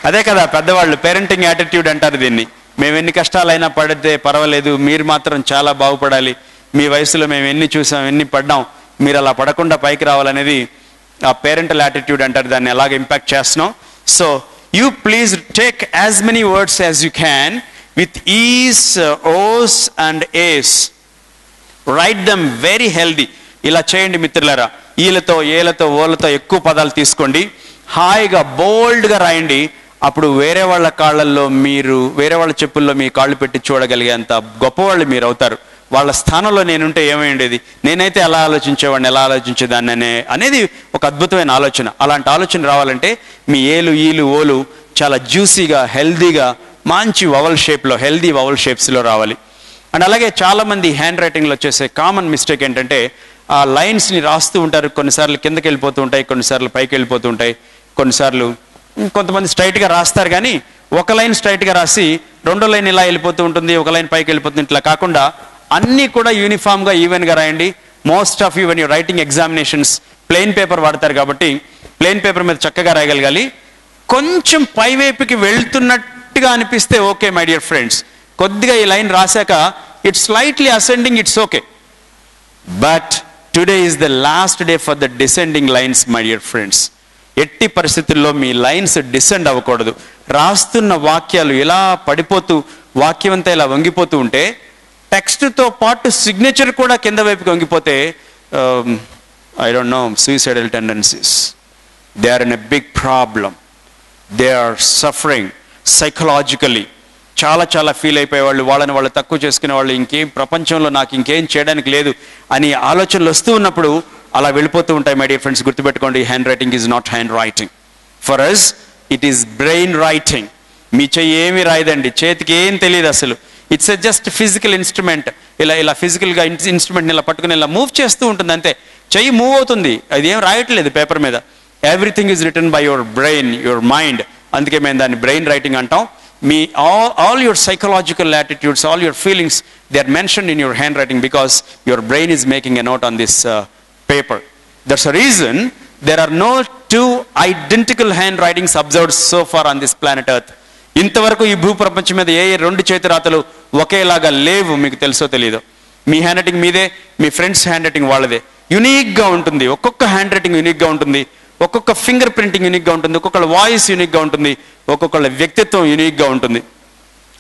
అదే కదా పెద్దవాళ్ళు పేరెంటింగ్ యాటిట్యూడ్ అంటారు దీన్ని. మేము ఎన్ని కష్టాలైనా పడితే పర్వాలేదు మీరు మాత్రం చాలా బాగుపడాలి. మీ వయసులో మేము ఎన్ని చూసాం ఎన్ని పడ్డాం మీరు అలా పడకుండా పైకి రావాలనేది ఆ పేరెంటల్ యాటిట్యూడ్ అంటారు దాన్ని ఎలాగ ఇంపాక్ట్ చేస్తున్నాం. So you please take as many words as you can with E's O's and A's write them very healthy ఇలా చేయండి మిత్రులారా. ఈలతో ఏలతో ఓలతో ఎక్కువ పదాలు తీసుకోండి. హాయిగా బోల్డ్గా రాయండి. అప్పుడు వేరే వాళ్ళ కాళ్ళల్లో మీరు వేరే వాళ్ళ చెప్పుల్లో మీ కాళ్ళు పెట్టి చూడగలిగేంత గొప్పవాళ్ళు మీరు అవుతారు. వాళ్ళ స్థానంలో నేనుంటే ఏమై ఉండేది? నేనైతే ఎలా ఆలోచించేవాడిని ఎలా ఆలోచించేదాన్ని అనే అనేది ఒక అద్భుతమైన ఆలోచన. అలాంటి ఆలోచన రావాలంటే మీ ఏలు ఈలు ఓలు చాలా జ్యూసీగా హెల్దీగా మంచి వవల్ షేప్లో హెల్దీ వవల్ షేప్స్లో రావాలి. అండ్ అలాగే చాలామంది హ్యాండ్ రైటింగ్లో చేసే కామన్ మిస్టేక్ ఏంటంటే ఆ లైన్స్ని రాస్తూ ఉంటారు. కొన్నిసార్లు కిందకి వెళ్ళిపోతూ ఉంటాయి కొన్నిసార్లు పైకి వెళ్ళిపోతూ ఉంటాయి కొన్నిసార్లు కొంతమంది స్ట్రైట్గా రాస్తారు కానీ ఒక లైన్ స్ట్రైట్గా రాసి రెండో లైన్ ఇలా వెళ్ళిపోతూ ఉంటుంది ఒక లైన్ పైకి వెళ్ళిపోతుంది ఇట్లా కాకుండా అన్నీ కూడా యూనిఫామ్గా ఈవెన్గా రాయండి. Most of you when you writing examinations plain paper వాడతారు కాబట్టి ప్లెయిన్ పేపర్ మీద చక్కగా రాయగలగాలి. కొంచెం పైవైపుకి వెళ్తున్నట్టుగా అనిపిస్తే ఓకే మై డియర్ ఫ్రెండ్స్ కొద్దిగా ఈ line రాశాక it's slightly ascending it's okay but today is the last day for the descending lines my dear friends ఎట్టి పరిస్థితుల్లో మీ లైన్స్ డిసెండ్ అవ్వకూడదు. రాస్తున్న వాక్యాలు ఇలా పడిపోతూ వాక్యం అంతా ఇలా వంగిపోతూ ఉంటే టెక్స్ట్తో పాటు సిగ్నేచర్ కూడా కింద వైపుకి వంగిపోతే I don't know suicidal tendencies they are in a big problem they are suffering psychologically చాలా చాలా ఫీల్ అయిపోయే వాళ్ళు వాళ్ళని వాళ్ళు తక్కువ చేసుకునే వాళ్ళు ఇంకేం ప్రపంచంలో నాకు ఇంకేం చేయడానికి లేదు అని ఆలోచనలు వస్తూ ఉన్నప్పుడు అలా వెళ్ళిపోతూ ఉంటాయి మై డియర్ ఫ్రెండ్స్ గుర్తుపెట్టుకోండి hand writing is not hand writing for us it is brain writing మీ చెయ్యి ఏమి రాయదండి చేతికి ఏం తెలియదు అసలు. ఇట్స్ జస్ట్ ఫిజికల్ ఇన్స్ట్రుమెంట్ ఇలా ఇలా ఫిజికల్గా ఇన్స్ట్రుమెంట్ని ఇలా పట్టుకుని ఇలా మూవ్ చేస్తూ ఉంటుంది అంతే. చెయ్యి మూవ్ అవుతుంది. అది ఏం రాయట్లేదు పేపర్ మీద. Everything is return by your brain your mind అందుకే మేము దాన్ని బ్రెయిన్ రైటింగ్ అంటాం. మీ all all your psychological attitudes all your feelings they are mention in your hand writing because your brain is making a note on this paper that's a reason there are no two identical hand writings observed so far on this planet earth ఇంతవరకు ఈ భూప్రపంచం మీద ఏ ఏ రెండు చేతిరాతలు ఒకేలాగా లేవు మీకు తెలుసో తెలియదు మీ hand writing మీదే మీ ఫ్రెండ్స్ హ్యాండ్ రైటింగ్ వాళ్ళదే యునీక్గా ఉంటుంది. ఒక్కొక్క హ్యాండ్ రైటింగ్ యునీక్గా ఉంటుంది. ఒక్కొక్క ఫింగర్ ప్రింటింగ్ యునిక్గా ఉంటుంది. ఒక్కొక్కళ్ళ వాయిస్ యునిక్గా ఉంటుంది. ఒక్కొక్కళ్ళ వ్యక్తిత్వం యునిక్గా ఉంటుంది.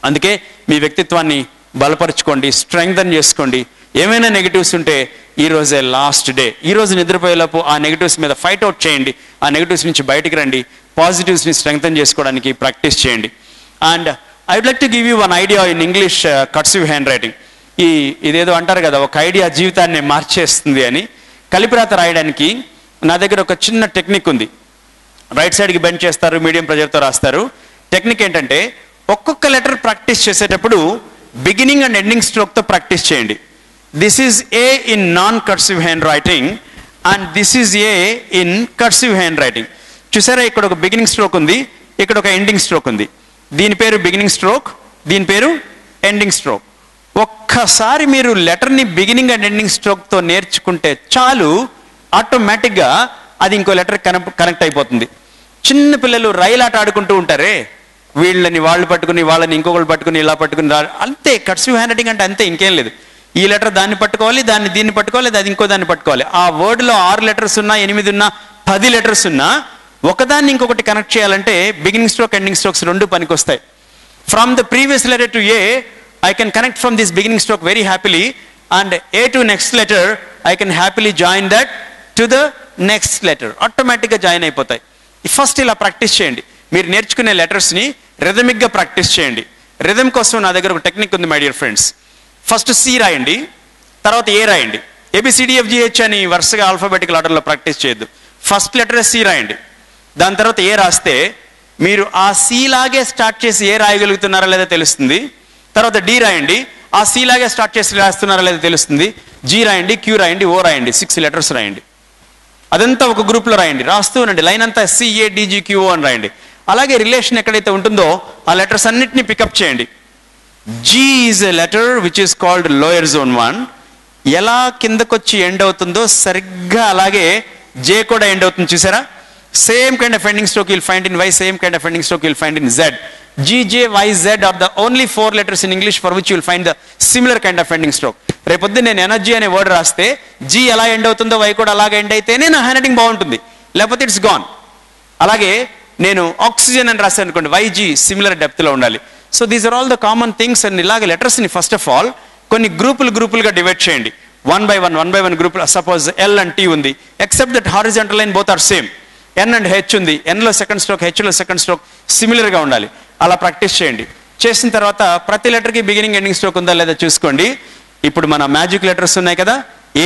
అందుకే మీ వ్యక్తిత్వాన్ని బలపరుచుకోండి స్ట్రెంగ్థన్ చేసుకోండి. ఏమైనా నెగిటివ్స్ ఉంటే ఈ లాస్ట్ డే ఈ రోజు నిద్రపోయేలోపు ఆ నెగిటివ్స్ మీద ఫైట్ అవుట్ చేయండి. ఆ నెగిటివ్స్ నుంచి బయటికి రండి. పాజిటివ్స్ని స్ట్రెంగ్థన్ చేసుకోవడానికి ప్రాక్టీస్ చేయండి. And I would like to give you one idea in English cursive hand writing ఈ ఇదేదో అంటారు కదా ఒక ఐడియా జీవితాన్ని మార్చేస్తుంది అని. కలిపిరాత రాయడానికి నా దగ్గర ఒక చిన్న టెక్నిక్ ఉంది. రైట్ సైడ్కి బెండ్ చేస్తారు మీడియం ప్రెజర్తో రాస్తారు. టెక్నిక్ ఏంటంటే ఒక్కొక్క లెటర్ ప్రాక్టీస్ చేసేటప్పుడు బిగినింగ్ అండ్ ఎండింగ్ స్ట్రోక్తో ప్రాక్టీస్ చేయండి. This is A in non cursive hand writing and this is A in cursive hand writing చూసారా ఇక్కడ ఒక బిగినింగ్ స్ట్రోక్ ఉంది ఇక్కడ ఒక ఎండింగ్ స్ట్రోక్ ఉంది. దీని పేరు బిగినింగ్ స్ట్రోక్ దీని పేరు ఎండింగ్ స్ట్రోక్ ఒక్కసారి మీరు లెటర్ని బిగినింగ్ అండ్ ఎండింగ్ స్ట్రోక్తో నేర్చుకుంటే చాలు ఆటోమేటిక్గా అది ఇంకో లెటర్ కనెక్ట్ కనెక్ట్ అయిపోతుంది. చిన్న పిల్లలు రైలు ఆట ఆడుకుంటూ ఉంటారే వీళ్ళని వాళ్ళు పట్టుకుని వాళ్ళని ఇంకొకళ్ళు పట్టుకుని ఇలా పట్టుకుని అంతే కట్స్ హ్యాండ్ రైటింగ్ అంటే అంతే ఇంకేం లేదు. ఈ లెటర్ దాన్ని పట్టుకోవాలి దాన్ని దీన్ని పట్టుకోవాలి అది ఇంకో దాన్ని పట్టుకోవాలి. ఆ వర్డ్లో ఆరు లెటర్స్ ఉన్నా ఎనిమిది ఉన్నా పది లెటర్స్ ఉన్నా ఒకదాన్ని ఇంకొకటి కనెక్ట్ చేయాలంటే బిగినింగ్ స్ట్రోక్ ఎండింగ్ స్ట్రోక్స్ రెండు పనికొస్తాయి. From the previous letter to A I can connect from this beginning stroke very happily and A to next letter I can happily join that to the next letter ఆటోమేటిక్గా join అయిపోతాయి. First ఇలా practice చేయండి. మీరు నేర్చుకునే లెటర్స్ని రిథమిక్గా practice చేయండి. Rhythm కోసం నా దగ్గర ఒక టెక్నిక్ ఉంది my dear friends first C రాయండి తర్వాత ఏ రాయండి. ఏబిసిడిఎఫ్జిహెచ్ అని వరుసగా ఆల్ఫాబెటికల్ ఆర్డర్లో ప్రాక్టీస్ చేయొద్దు. ఫస్ట్ లెటర్ సి రాయండి. దాని తర్వాత ఏ రాస్తే మీరు ఆ సి లాగే స్టార్ట్ చేసి ఏ రాయగలుగుతున్నారా లేదా తెలుస్తుంది. తర్వాత డి రాయండి ఆ సి లాగే స్టార్ట్ చేసి రాస్తున్నారా లేదా తెలుస్తుంది. జీ రాయండి క్యూ రాయండి ఓ రాయండి సిక్స్ లెటర్స్ రాయండి. అదంతా ఒక గ్రూప్లో రాయండి రాస్తూ ఉండండి లైన్ అంతా సిఏ డిజిక్యూఓ అని రాయండి. అలాగే రిలేషన్ ఎక్కడైతే ఉంటుందో ఆ లెటర్స్ అన్నిటిని పికప్ చేయండి. G is a letter which is called lower zone one. ఎలా కిందకొచ్చి ఎండ్ అవుతుందో సరిగ్గా అలాగే జే కూడా ఎండ్ అవుతుంది చూసారా? Same kind of ending stroke will find in Y same kind of ending stroke will find in Z G J Y Z are the only four letters in English for which will find the similar kind of ending stroke రేపొద్దు నేను energy అనే word రాస్తే G ఎలా end అవుతుందో why కూడా అలాగే end అయితేనే నా hand writing బాగుంటుంది. లేకపోతే ఇట్స్ గాన్ అలాగే నేను ఆక్సిజన్ అని రాశాను అనుకోండి వైజీ సిమిలర్ డెప్త్లో ఉండాలి. So these are all the common things and ఇలాగే లెటర్స్ని ఫస్ట్ ఆఫ్ ఆల్ కొన్ని గ్రూపులు గ్రూపులుగా డివైడ్ చేయండి. One by one one by one group suppose L and T ఉంది. Except that horizontal line both are same N and H ఉంది. ఎన్లో second stroke హెచ్లో సెకండ్ స్ట్రోక్ సిమిలర్గా ఉండాలి. అలా ప్రాక్టీస్ చేయండి. చేసిన తర్వాత ప్రతి లెటర్కి బిగినింగ్ ఎండింగ్ స్ట్రోక్ ఉందా లేదా చూసుకోండి. ఇప్పుడు మన మ్యాజిక్ లెటర్స్ ఉన్నాయి కదా.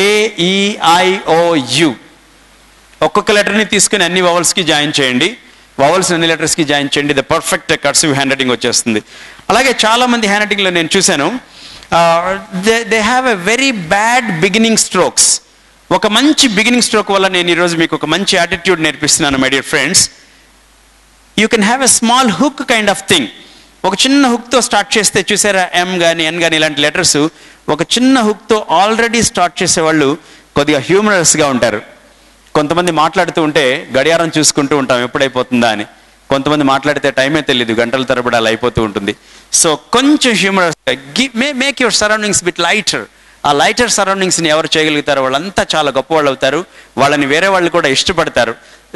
ఏఈఐఓయు e, ఒక్కొక్క లెటర్ని తీసుకుని అన్ని వవల్స్కి జాయిన్ చేయండి. వవల్స్ అన్ని లెటర్స్కి జాయిన్ చేయండి. The perfect cursive hand writing వచ్చేస్తుంది. అలాగే చాలా మంది హ్యాండ్ రైటింగ్లో నేను చూశాను. They they have a very bad beginning strokes ఒక మంచి బిగినింగ్ స్ట్రోక్ వల్ల నేను ఈరోజు మీకు ఒక మంచి attitude నేర్పిస్తున్నాను my dear friends you can have a small hook kind of thing ఒక చిన్న హుక్తో స్టార్ట్ చేస్తే చూసారా ఎం కానీ ఎన్ కానీ ఇలాంటి లెటర్స్ ఒక చిన్న హుక్తో ఆల్రెడీ స్టార్ట్ చేసేవాళ్ళు కొద్దిగా హ్యూమరస్గా ఉంటారు. కొంతమంది మాట్లాడుతూ ఉంటే గడియారం చూసుకుంటూ ఉంటాం ఎప్పుడైపోతుందా అని. కొంతమంది మాట్లాడితే టైమే తెలియదు గంటల తరబడి అలా అయిపోతూ ఉంటుంది. సో కొంచెం humorous may make your surroundings bit lighter ఆ లైటర్ సరౌండింగ్స్ని ఎవరు చేయగలుగుతారో వాళ్ళంతా చాలా గొప్ప వాళ్ళు అవుతారు. వాళ్ళని వేరే వాళ్ళు కూడా ఇష్టపడతారు.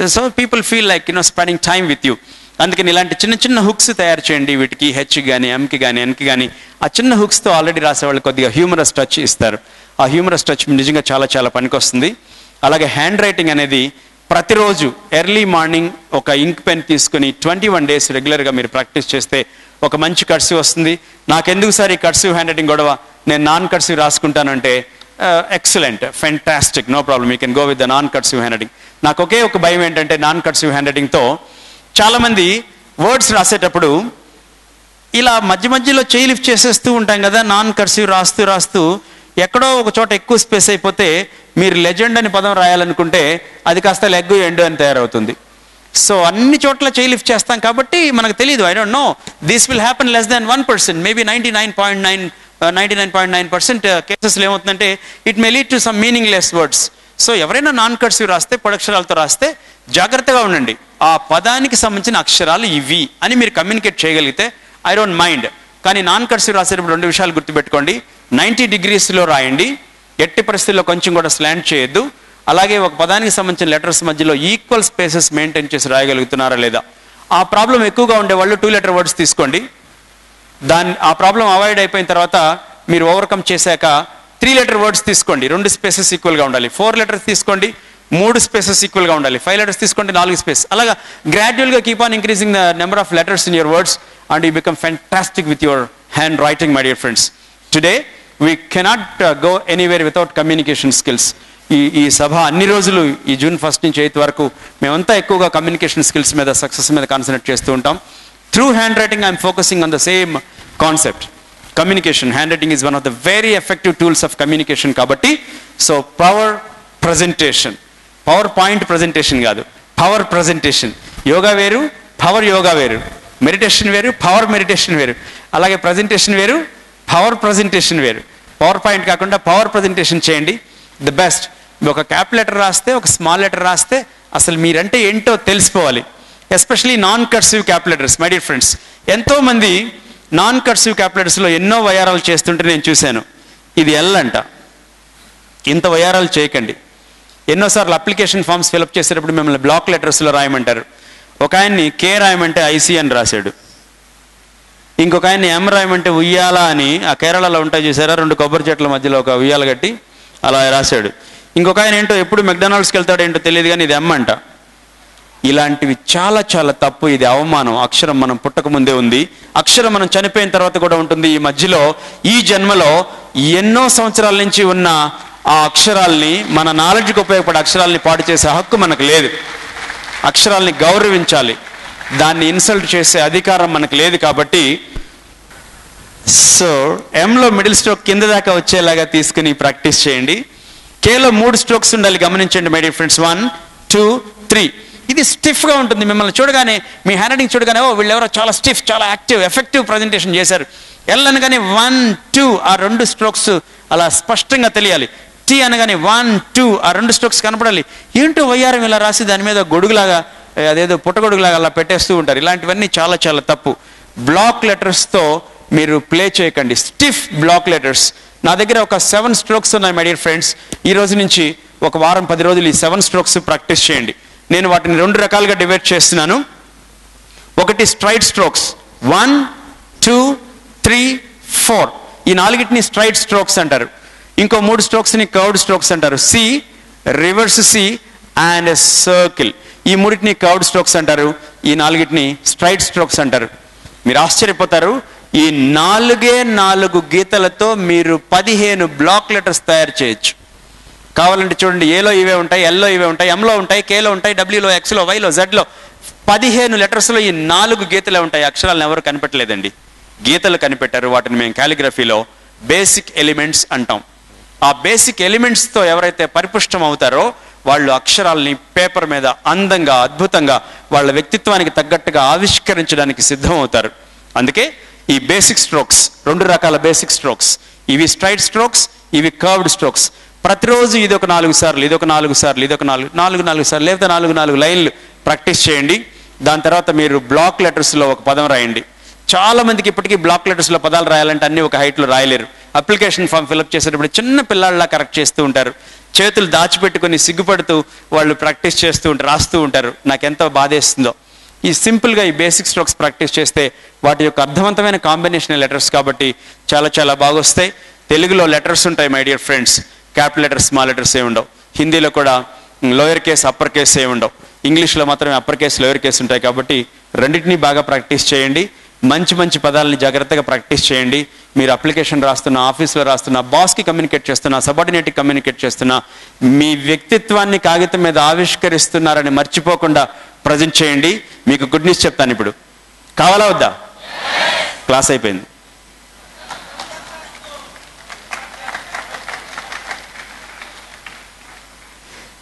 So people feel like you know spending time with you అందుకని ఇలాంటి చిన్న చిన్న హుక్స్ తయారు చేయండి. వీటికి హెచ్ కానీ ఎంకి కానీ ఎన్కి కానీ ఆ చిన్న హుక్స్తో ఆల్రెడీ రాసేవాళ్ళు కొద్దిగా హ్యూమరస్ టచ్ ఇస్తారు. ఆ హ్యూమరస్ టచ్ నిజంగా చాలా చాలా పనికొస్తుంది. అలాగే హ్యాండ్ రైటింగ్ అనేది ప్రతిరోజు ఎర్లీ మార్నింగ్ ఒక ఇంక్ పెన్ తీసుకుని ట్వంటీ వన్ డేస్ రెగ్యులర్గా మీరు ప్రాక్టీస్ చేస్తే ఒక మంచి కర్సివ్ వస్తుంది. నాకెందుకు సార్ ఈ కర్సివ్ హ్యాండ్ రైటింగ్ గొడవ? నేను non cursive రాసుకుంటానంటే excellent fantastic no problem you can go with the non cursive hand writing నాకు ఒకే ఒక భయం ఏంటంటే నాన్ కర్సివ్ హ్యాండ్ రైటింగ్తో చాలామంది వర్డ్స్ రాసేటప్పుడు ఇలా మధ్య మధ్యలో చేయి లిఫ్ట్ చేసేస్తూ ఉంటాం కదా నాన్ కర్సివ్ రాస్తూ రాస్తూ ఎక్కడో ఒక చోట ఎక్కువ స్పేస్ అయిపోతే మీరు లెజెండ్ అని పదం రాయాలనుకుంటే అది కాస్త లెగ్ ఎండు అని తయారవుతుంది. సో అన్ని చోట్ల చేయిలిఫ్ట్ చేస్తాం కాబట్టి మనకు తెలియదు I don't know this will happen less than one percent maybe ninety nine point nine ninety nine point nine percent కేసెస్లో ఏమవుతుందంటే it may lead to some meaning less words so ఎవరైనా నాన్ కర్సివ్ రాస్తే పొడక్షరాలతో రాస్తే జాగ్రత్తగా ఉండండి. ఆ పదానికి సంబంధించిన అక్షరాలు ఇవి అని మీరు కమ్యూనికేట్ చేయగలిగితే ఐ డోంట్ మైండ్ కానీ నాన్ కర్సివ్ రాసేటప్పుడు రెండు విషయాలు గుర్తుపెట్టుకోండి. నైంటీ డిగ్రీస్లో రాయండి. ఎట్టి పరిస్థితుల్లో కొంచెం కూడా స్లాండ్ చేయొద్దు. అలాగే ఒక పదానికి సంబంధించిన లెటర్స్ మధ్యలో ఈక్వల్ స్పేసెస్ మెయింటైన్ చేసి రాయగలుగుతున్నారా లేదా? ఆ ప్రాబ్లం ఎక్కువగా ఉండే వాళ్ళు టూ లెటర్ వర్డ్స్ తీసుకోండి. దాని ఆ ప్రాబ్లం అవాయిడ్ అయిపోయిన తర్వాత మీరు ఓవర్కమ్ చేశాక త్రీ లెటర్ వర్డ్స్ తీసుకోండి. రెండు స్పేసెస్ ఈక్వల్గా ఉండాలి. ఫోర్ లెటర్స్ తీసుకోండి మూడు స్పేసెస్ ఈక్వల్గా ఉండాలి. ఫైవ్ లెటర్స్ తీసుకోండి నాలుగు స్పేస్ అలాగా గ్రాడ్యువల్గా keep on increasing the number of letters in your words and you become fantastic with your hand writing my dear friends today we cannot go anywhere without communication skills ఈ ఈ సభ అన్ని రోజులు ఈ June first నుంచి eighth వరకు మేమంతా ఎక్కువగా communication skills మీద సక్సెస్ మీద కాన్సన్ట్రేట్ చేస్తూ ఉంటాం. Through hand writing I'm focusing on the same concept communication hand writing is one of the very effective tools of communication కాబట్టి so power presentation power point presentation కాదు. Power presentation yoga వేరు power yoga వేరు. Meditation వేరు power meditation వేరు. అలాగే presentation వేరు power presentation వేరు. Power point కాకుండా పవర్ ప్రజెంటేషన్ చేయండి. The best. ఒక క్యాప్ లెటర్ రాస్తే ఒక స్మాల్ లెటర్ రాస్తే అసలు మీరంటే ఏంటో తెలిసిపోవాలి. Especially non cursive cap letters my dear friends. ఎంతో మంది నాన్ కర్సివ్ క్యాప్ లెటర్స్లో ఎన్నో వయారాలు చేస్తుంటే నేను చూశాను. ఇది ఎల్ అంట. ఇంత వయారాలు చేయకండి. ఎన్నోసార్లు అప్లికేషన్ ఫామ్స్ ఫిలప్ చేసేటప్పుడు మిమ్మల్ని బ్లాక్ లెటర్స్లో రాయమంటారు. ఒక ఆయన్ని కే రాయమంటే ఐసీ అని రాశాడు. ఇంకొక ఆయన్ని ఎం రాయమంటే ఉయ్యాల అని ఆ కేరళలో ఉంటాయి చూసారా? రెండు కొబ్బరి చెట్ల మధ్యలో ఒక ఉయ్యాల కట్టి అలా రాశాడు. ఇంకొక ఆయన ఏంటో ఎప్పుడు మెక్డొనాల్డ్స్కి వెళ్తాడేంటో తెలియదు కానీ ఇది అమ్మంట ఇలాంటివి చాలా చాలా తప్పు ఇది అవమానం. అక్షరం మనం పుట్టక ముందే ఉంది. అక్షరం మనం చనిపోయిన తర్వాత కూడా ఉంటుంది. ఈ మధ్యలో ఈ జన్మలో ఎన్నో సంవత్సరాల నుంచి ఉన్న ఆ అక్షరాల్ని మన నాలెడ్జ్కి ఉపయోగపడే అక్షరాల్ని పాడు చేసే హక్కు మనకు లేదు. అక్షరాల్ని గౌరవించాలి. దాన్ని ఇన్సల్ట్ చేసే అధికారం మనకు లేదు కాబట్టి సో ఎంలో మిడిల్ స్ట్రోక్ కింద దాకా వచ్చేలాగా తీసుకుని ప్రాక్టీస్ చేయండి. కేలో మూడు స్ట్రోక్స్ ఉండాలి గమనించండి my dear friends one two three ఇది స్టిఫ్గా ఉంటుంది మిమ్మల్ని చూడగానే మీ హ్యాండ్ రైటింగ్ చూడగానే ఓ వీళ్ళు ఎవరో చాలా స్టిఫ్ చాలా యాక్టివ్ ఎఫెక్టివ్ ప్రజెంటేషన్ చేశారు. ఎల్ అనగానే వన్ టూ ఆ రెండు స్ట్రోక్స్ అలా స్పష్టంగా తెలియాలి. టీ అనగానే వన్ టూ ఆ రెండు స్ట్రోక్స్ కనపడాలి. ఏంటో వయ్యారం ఇలా రాసి దాని మీద గొడుగులాగా అదేదో పుట్టగొడుగులాగా అలా పెట్టేస్తూ ఉంటారు. ఇలాంటివన్నీ చాలా చాలా తప్పు. బ్లాక్ లెటర్స్తో మీరు ప్లే చేయకండి. స్టిఫ్ బ్లాక్ లెటర్స్ నా దగ్గర ఒక సెవెన్ స్ట్రోక్స్ ఉన్నాయి మై డియర్ ఫ్రెండ్స్ ఈ రోజు నుంచి ఒక వారం పది రోజులు ఈ సెవెన్ స్ట్రోక్స్ ప్రాక్టీస్ చేయండి. నేను వాటిని రెండు రకాలుగా డివైడ్ చేస్తున్నాను. ఒకటి straight strokes one two three four ఈ నాలుగిటిని స్ట్రైట్ స్ట్రోక్స్ అంటారు. ఇంకో మూడు స్ట్రోక్స్ని కర్వ్డ్ స్ట్రోక్స్ అంటారు. C reverse C and circle ఈ మూడింటిని కర్వ్డ్ స్ట్రోక్స్ అంటారు. ఈ నాలుగిటిని స్ట్రైట్ స్ట్రోక్స్ అంటారు. మీరు ఆశ్చర్యపోతారు. ఈ నాలుగే నాలుగు గీతలతో మీరు పదిహేను బ్లాక్ లెటర్స్ తయారు చేయొచ్చు. కావాలంటే చూడండి ఏలో ఇవే ఉంటాయి ఎల్లో ఇవే ఉంటాయి ఎంలో ఉంటాయి కేలో ఉంటాయి డబ్ల్యూలో ఎక్స్లో వైలో జెడ్లో. పదిహేను లెటర్స్లో ఈ నాలుగు గీతలే ఉంటాయి. అక్షరాలను ఎవరు కనిపెట్టలేదండి. గీతలు కనిపెట్టారు వాటిని మేము కాలిగ్రఫీలో బేసిక్ ఎలిమెంట్స్ అంటాం. ఆ బేసిక్ ఎలిమెంట్స్తో ఎవరైతే పరిపుష్టం అవుతారో వాళ్ళు అక్షరాల్ని పేపర్ మీద అందంగా అద్భుతంగా వాళ్ళ వ్యక్తిత్వానికి తగ్గట్టుగా ఆవిష్కరించడానికి సిద్ధం అవుతారు అందుకే ఈ బేసిక్ స్ట్రోక్స్ రెండు రకాల బేసిక్ స్ట్రోక్స్ ఇవి స్ట్రైట్ స్ట్రోక్స్ ఇవి కర్వ్డ్ స్ట్రోక్స్ ప్రతిరోజు ఇది ఒక నాలుగు సార్లు ఇది ఒక నాలుగు సార్లు ఇది ఒక నాలుగు నాలుగు నాలుగు సార్లు లేకపోతే నాలుగు నాలుగు లైన్లు ప్రాక్టీస్ చేయండి. దాని తర్వాత మీరు బ్లాక్ లెటర్స్లో ఒక పదం రాయండి. చాలా మందికి ఇప్పటికీ బ్లాక్ లెటర్స్లో పదాలు రాయాలంటే అన్ని ఒక హైట్లో రాయలేరు. అప్లికేషన్ ఫామ్ ఫిల్అప్ చేసేటప్పుడు చిన్న పిల్లల్లా కరెక్ట్ చేస్తూ ఉంటారు. చేతులు దాచిపెట్టుకొని సిగ్గుపడుతూ వాళ్ళు ప్రాక్టీస్ చేస్తూ ఉంటారు రాస్తూ ఉంటారు. నాకు బాధేస్తుందో. ఈ సింపుల్గా ఈ బేసిక్ స్ట్రోక్స్ ప్రాక్టీస్ చేస్తే వాటి యొక్క అర్థవంతమైన కాంబినేషన్ లెటర్స్ కాబట్టి చాలా చాలా బాగా వస్తాయి తెలుగులో లెటర్స్ ఉంటాయి my dear friends. Capital letters small letters ఏ ఉండవు. హిందీలో కూడా లోయర్ కేస్ అప్పర్ కేస్ ఏ ఉండవు. ఇంగ్లీష్లో మాత్రమే అప్పర్ కేస్ లోయర్ కేస్ ఉంటాయి కాబట్టి రెండింటినీ బాగా ప్రాక్టీస్ చేయండి. మంచి మంచి పదాలని జాగ్రత్తగా ప్రాక్టీస్ చేయండి. మీరు అప్లికేషన్ రాస్తున్న ఆఫీస్లో రాస్తున్న బాస్కి కమ్యూనికేట్ చేస్తున్నా సబార్డినేట్కి కమ్యూనికేట్ చేస్తున్నా మీ వ్యక్తిత్వాన్ని కాగితం మీద ఆవిష్కరిస్తున్నారని మర్చిపోకుండా ప్రజెంట్ చేయండి. మీకు గుడ్ న్యూస్ చెప్తాను ఇప్పుడు. కావాలా వద్దా? క్లాస్ అయిపోయింది.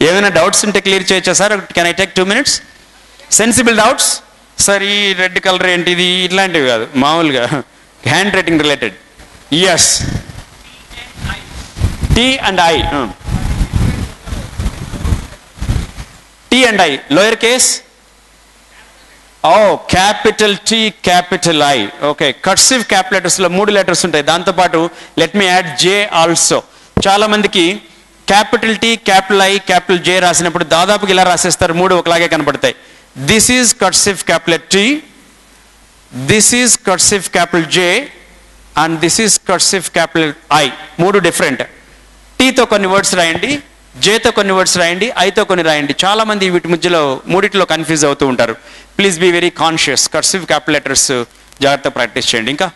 ఏమైనా డౌట్స్ ఉంటే క్లియర్ చేయొచ్చా sir? Can I take two minutes sensible doubts sir ఈ రెడ్ కలర్ ఏంటిది? ఇట్లాంటివి కాదు మామూలుగా hand writing related. Yes T and I T and I lower case O capital T capital I okay cursive cap లెటర్స్లో మూడు letters ఉంటాయి. దాంతోపాటు let me add J also చాలా మందికి capital T capital I capital J రాసినప్పుడు దాదాపుగా ఇలా రాసేస్తారు. మూడు ఒకలాగే కనపడతాయి. This is cursive capital T this is cursive capital J and this is cursive capital I మూడు డిఫరెంట్ టీతో కొన్ని వర్డ్స్ రాయండి జేతో కొన్ని వర్డ్స్ రాయండి ఐతో కొన్ని రాయండి. చాలా మంది వీటి మధ్యలో మూడిట్లో కన్ఫ్యూజ్ అవుతూ ఉంటారు. Please be very conscious cursive capital letters జాగ్రత్త ప్రాక్టీస్ చేయండి. ఇంకా?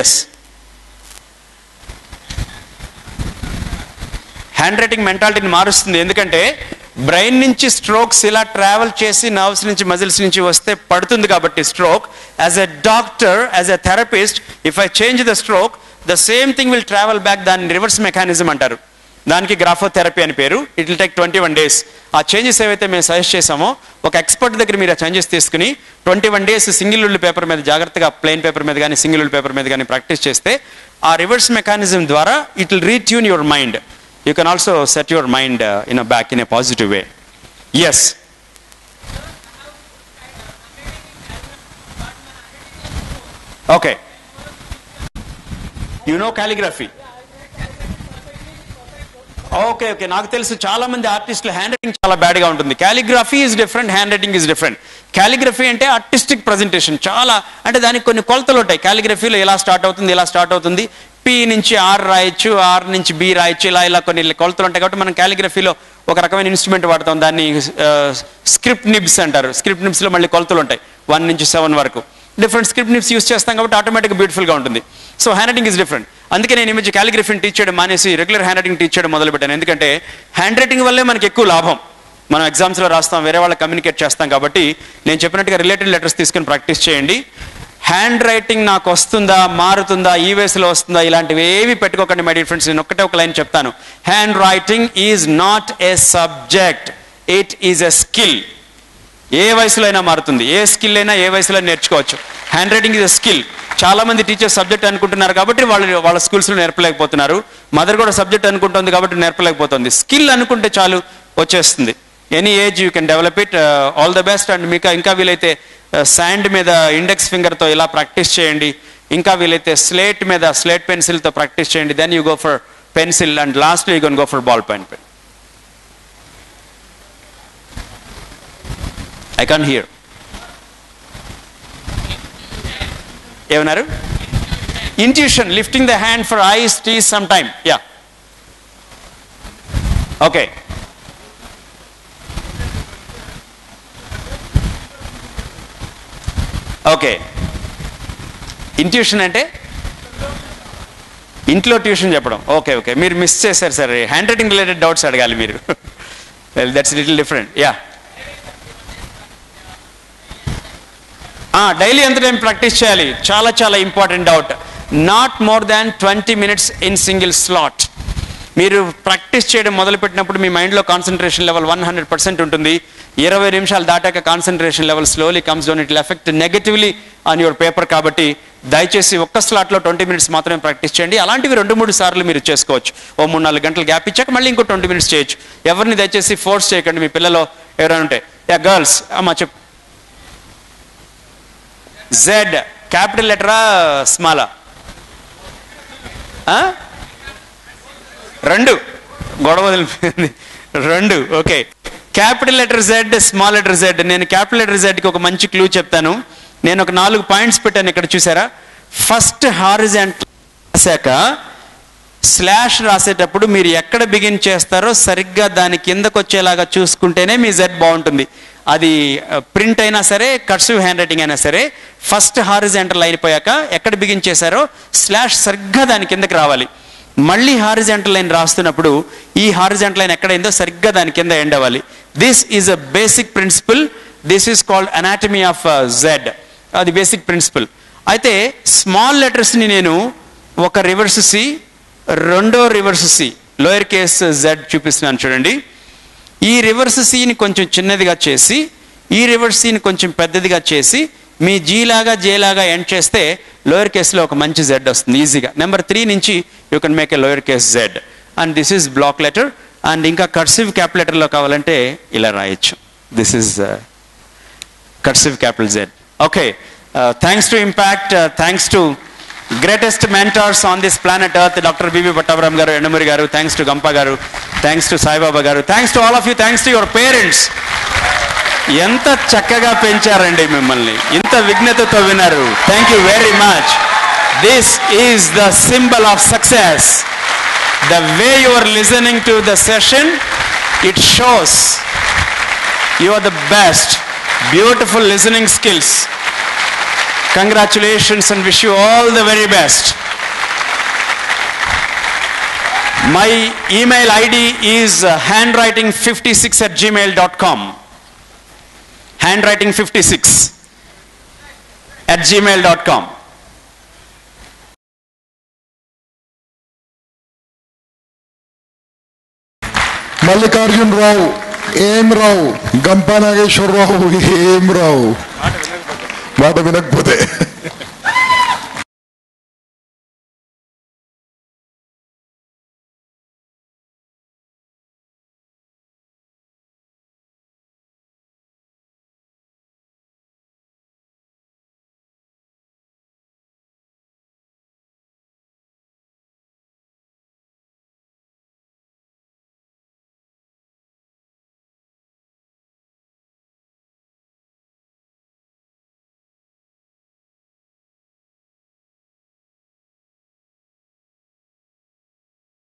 ఎస్ హ్యాండ్ రైటింగ్ మెంటాలిటీని మారుస్తుంది. ఎందుకంటే బ్రెయిన్ నుంచి స్ట్రోక్స్ ఇలా ట్రావెల్ చేసి నర్వ్స్ నుంచి మజిల్స్ నుంచి వస్తే పడుతుంది కాబట్టి stroke. As a doctor as a therapist if I change the stroke the same thing will travel back దాన్ని రివర్స్ మెకానిజం అంటారు. దానికి గ్రాఫోథెరపీ అని పేరు. It will take twenty one days ఆ చేంజెస్ ఏవైతే మేము సజెస్ట్ చేసామో ఒక ఎక్స్పర్ట్ దగ్గర మీరు ఆ చేంజెస్ తీసుకుని ట్వంటీ వన్ డేస్ సింగిల్ ఉల్లి పేపర్ మీద జాగ్రత్తగా ప్లెయిన్ పేపర్ మీద కానీ సింగిల్ ఉల్లి పేపర్ మీద కానీ ప్రాక్టీస్ చేస్తే ఆ రివర్స్ మెకానిజం ద్వారా it will retune your mind you can also set your mind in a back in a positive way yes okay you know calligraphy okay okay నాకు తెలుసు చాలా మంది ఆర్టిస్టులు హ్యాండ్ రైటింగ్ చాలా బ్యాడ్గా ఉంటుంది. Calligraphy is different hand writing is different calligraphy అంటే artistic presentation చాలా అంటే దానికి కొన్ని కొలతలు ఉంటాయి. కాలిగ్రఫీలో ఎలా స్టార్ట్ అవుతుంది ఎలా స్టార్ట్ అవుతుంది. పి నుంచి ఆర్ రాయొచ్చు ఆర్ నుంచి బి రాయొచ్చు ఇలా ఇలా కొన్ని కొలతలు ఉంటాయి కాబట్టి మనం క్యాలిగ్రఫీలో ఒక రకమైన ఇన్స్ట్రుమెంట్ వాడతాం. దాన్ని స్క్రిప్ట్ నిబ్స్ అంటారు. స్క్రిప్ట్ నిబ్స్లో మళ్ళీ కొలతలు ఉంటాయి. వన్ నుంచి సెవెన్ వరకు. డిఫరెంట్ స్క్రిప్ట్ నిబ్స్ యూస్ చేస్తాం కాబట్టి ఆటోమేటిక్ బ్యూటిఫుల్గా ఉంటుంది. So hand writing is different. అందుకే నేను ఇమేజ్ క్యాలిగ్రఫీని టీచ్ చేయడం మానేసి రెగ్యులర్ హ్యాండ్ రైటింగ్ టీచ్ చేయడం మొదలుపెట్టాను. ఎందుకంటే హ్యాండ్ రైటింగ్ వల్లే మనకి ఎక్కువ లాభం. మనం ఎగ్జామ్స్లో రాస్తాం వేరే వాళ్ళకి కమ్యూనికేట్ చేస్తాం కాబట్టి నేను చెప్పినట్టుగా రిలేటెడ్ లెటర్స్ తీసుకొని ప్రాక్టీస్ చేయండి. హ్యాండ్ రైటింగ్ నాకు వస్తుందా మారుతుందా ఈ వయసులో వస్తుందా ఇలాంటివి ఏవి పెట్టుకోకండి మై డియర్ ఫ్రెండ్స్ నేను ఒక్కటే ఒక లైన్ చెప్తాను. Hand writing is not a subject it is a skill ఏ వయసులో అయినా మారుతుంది ఏ స్కిల్ అయినా ఏ వయసులో నేర్చుకోవచ్చు. Hand writing is a skill చాలా మంది టీచర్స్ సబ్జెక్ట్ అనుకుంటున్నారు కాబట్టి వాళ్ళు వాళ్ళ స్కూల్స్లో నేర్పలేకపోతున్నారు. మదర్ కూడా సబ్జెక్ట్ అనుకుంటుంది కాబట్టి నేర్పలేకపోతుంది. స్కిల్ అనుకుంటే చాలు వచ్చేస్తుంది. Any age you can develop it all the best and మీకు ఇంకా వీలైతే శాండ్ మీద ఇండెక్స్ ఫింగర్తో ఇలా ప్రాక్టీస్ చేయండి ఇంకా వీలైతే స్లేట్ మీద స్లేట్ పెన్సిల్తో ప్రాక్టీస్ చేయండి then you go for pencil and last you can go for ball point pen I can hear ఏమన్నారు? Intuition lifting the hand for ice teas some time yeah okay okay. Intuition అంటే? ఇంట్లో tuition చెప్పడం. Okay okay. మీరు miss చేశారు sir. Hand writing related doubts అడగాలి మీరు. Well that's little different yeah daily ఎంత time practice చేయాలి? చాలా చాలా important doubt not more than twenty minutes in single slot మీరు ప్రాక్టీస్ చేయడం మొదలుపెట్టినప్పుడు మీ మైండ్లో concentration level one hundred percent ఉంటుంది. ఇరవై నిమిషాలు దాటాక concentration level slowly comes down it effect negatively on your paper కాబట్టి దయచేసి ఒక్క స్లాట్లో ట్వంటీ మినిట్స్ మాత్రమే ప్రాక్టీస్ చేయండి. అలాంటివి రెండు మూడు సార్లు మీరు చేసుకోవచ్చు. ఓ మూడు నాలుగు గంటలు గ్యాప్ ఇచ్చాక మళ్ళీ ఇంకో ట్వంటీ మినిట్స్ చేయొచ్చు. ఎవరిని దయచేసి ఫోర్స్ చేయకండి. మీ పిల్లలు ఎవరైనా ఉంటే. యా గర్ల్స్ అమ్మా చెప్పు. జెడ్ క్యాపిటల్ లెటరా స్మాలా రెండు. గొడవ వదిలిపోయింది. రెండు. Okay. Capital letter Z small letter Z నేను క్యాపిటల్ లెటర్ జెడ్కి ఒక మంచి క్లూ చెప్తాను. నేను ఒక నాలుగు పాయింట్స్ పెట్టాను ఇక్కడ చూసారా? ఫస్ట్ హారిజెంట్ రాశాక స్లాష్ రాసేటప్పుడు మీరు ఎక్కడ బిగిన్ చేస్తారో సరిగ్గా దాని కిందకు వచ్చేలాగా చూసుకుంటేనే మీ జెడ్ బాగుంటుంది. అది ప్రింట్ అయినా సరే కర్సివ్ హ్యాండ్ రైటింగ్ అయినా సరే ఫస్ట్ హారిజెంటల్ అయిపోయాక ఎక్కడ బిగిన్ చేశారో స్లాష్ సరిగ్గా దాని కిందకి రావాలి. మళ్ళీ హారిజెంటల్ లైన్ రాస్తున్నప్పుడు ఈ హారిజెంటల్ లైన్ ఎక్కడైందో సరిగ్గా దాని కింద ఎండ్ అవ్వాలి. This is a basic principle this is called anatomy of Z అది బేసిక్ ప్రిన్సిపల్ అయితే స్మాల్ లెటర్స్ని నేను ఒక రివర్స్ సి రెండో reverse C lower case Z చూపిస్తున్నాను చూడండి. ఈ రివర్స్ సీని కొంచెం చిన్నదిగా చేసి ఈ రివర్స్ సీని కొంచెం పెద్దదిగా చేసి మీ జీలాగా లాగా జే లాగా ఎండ్ చేస్తే లోయర్ కేసులో ఒక మంచి జెడ్ వస్తుంది ఈజీగా నెంబర్ త్రీ నుంచి you can make a lower case Z and this is block letter and ఇంకా కర్సివ్ క్యాప్ లెటర్లో కావాలంటే ఇలా రాయొచ్చు. This is cursive capital Z okay thanks to impact thanks to greatest mentors on this planet earth doctor BB Pattabhiram garu Yandamuri garu thanks to గంప గారు thanks to Saibaba garu thanks to all of you thanks to your parents ఎంత చక్కగా పెంచారండి మిమ్మల్ని. ఇంత విఘ్నతతో విన్నారు. Thank you very much this is the symbol of success the way you are to the session it shows you are the best beautiful listening skills congratulations and wish you all the very best my email ID is handwriting fifty six at Gmail dot com email id is uh, handwriting56 at gmail.com handwriting56 at gmail.com Mallikarjun Rao M Rao Gampa Nageswararao ఏం రావు మాట వినకపోతే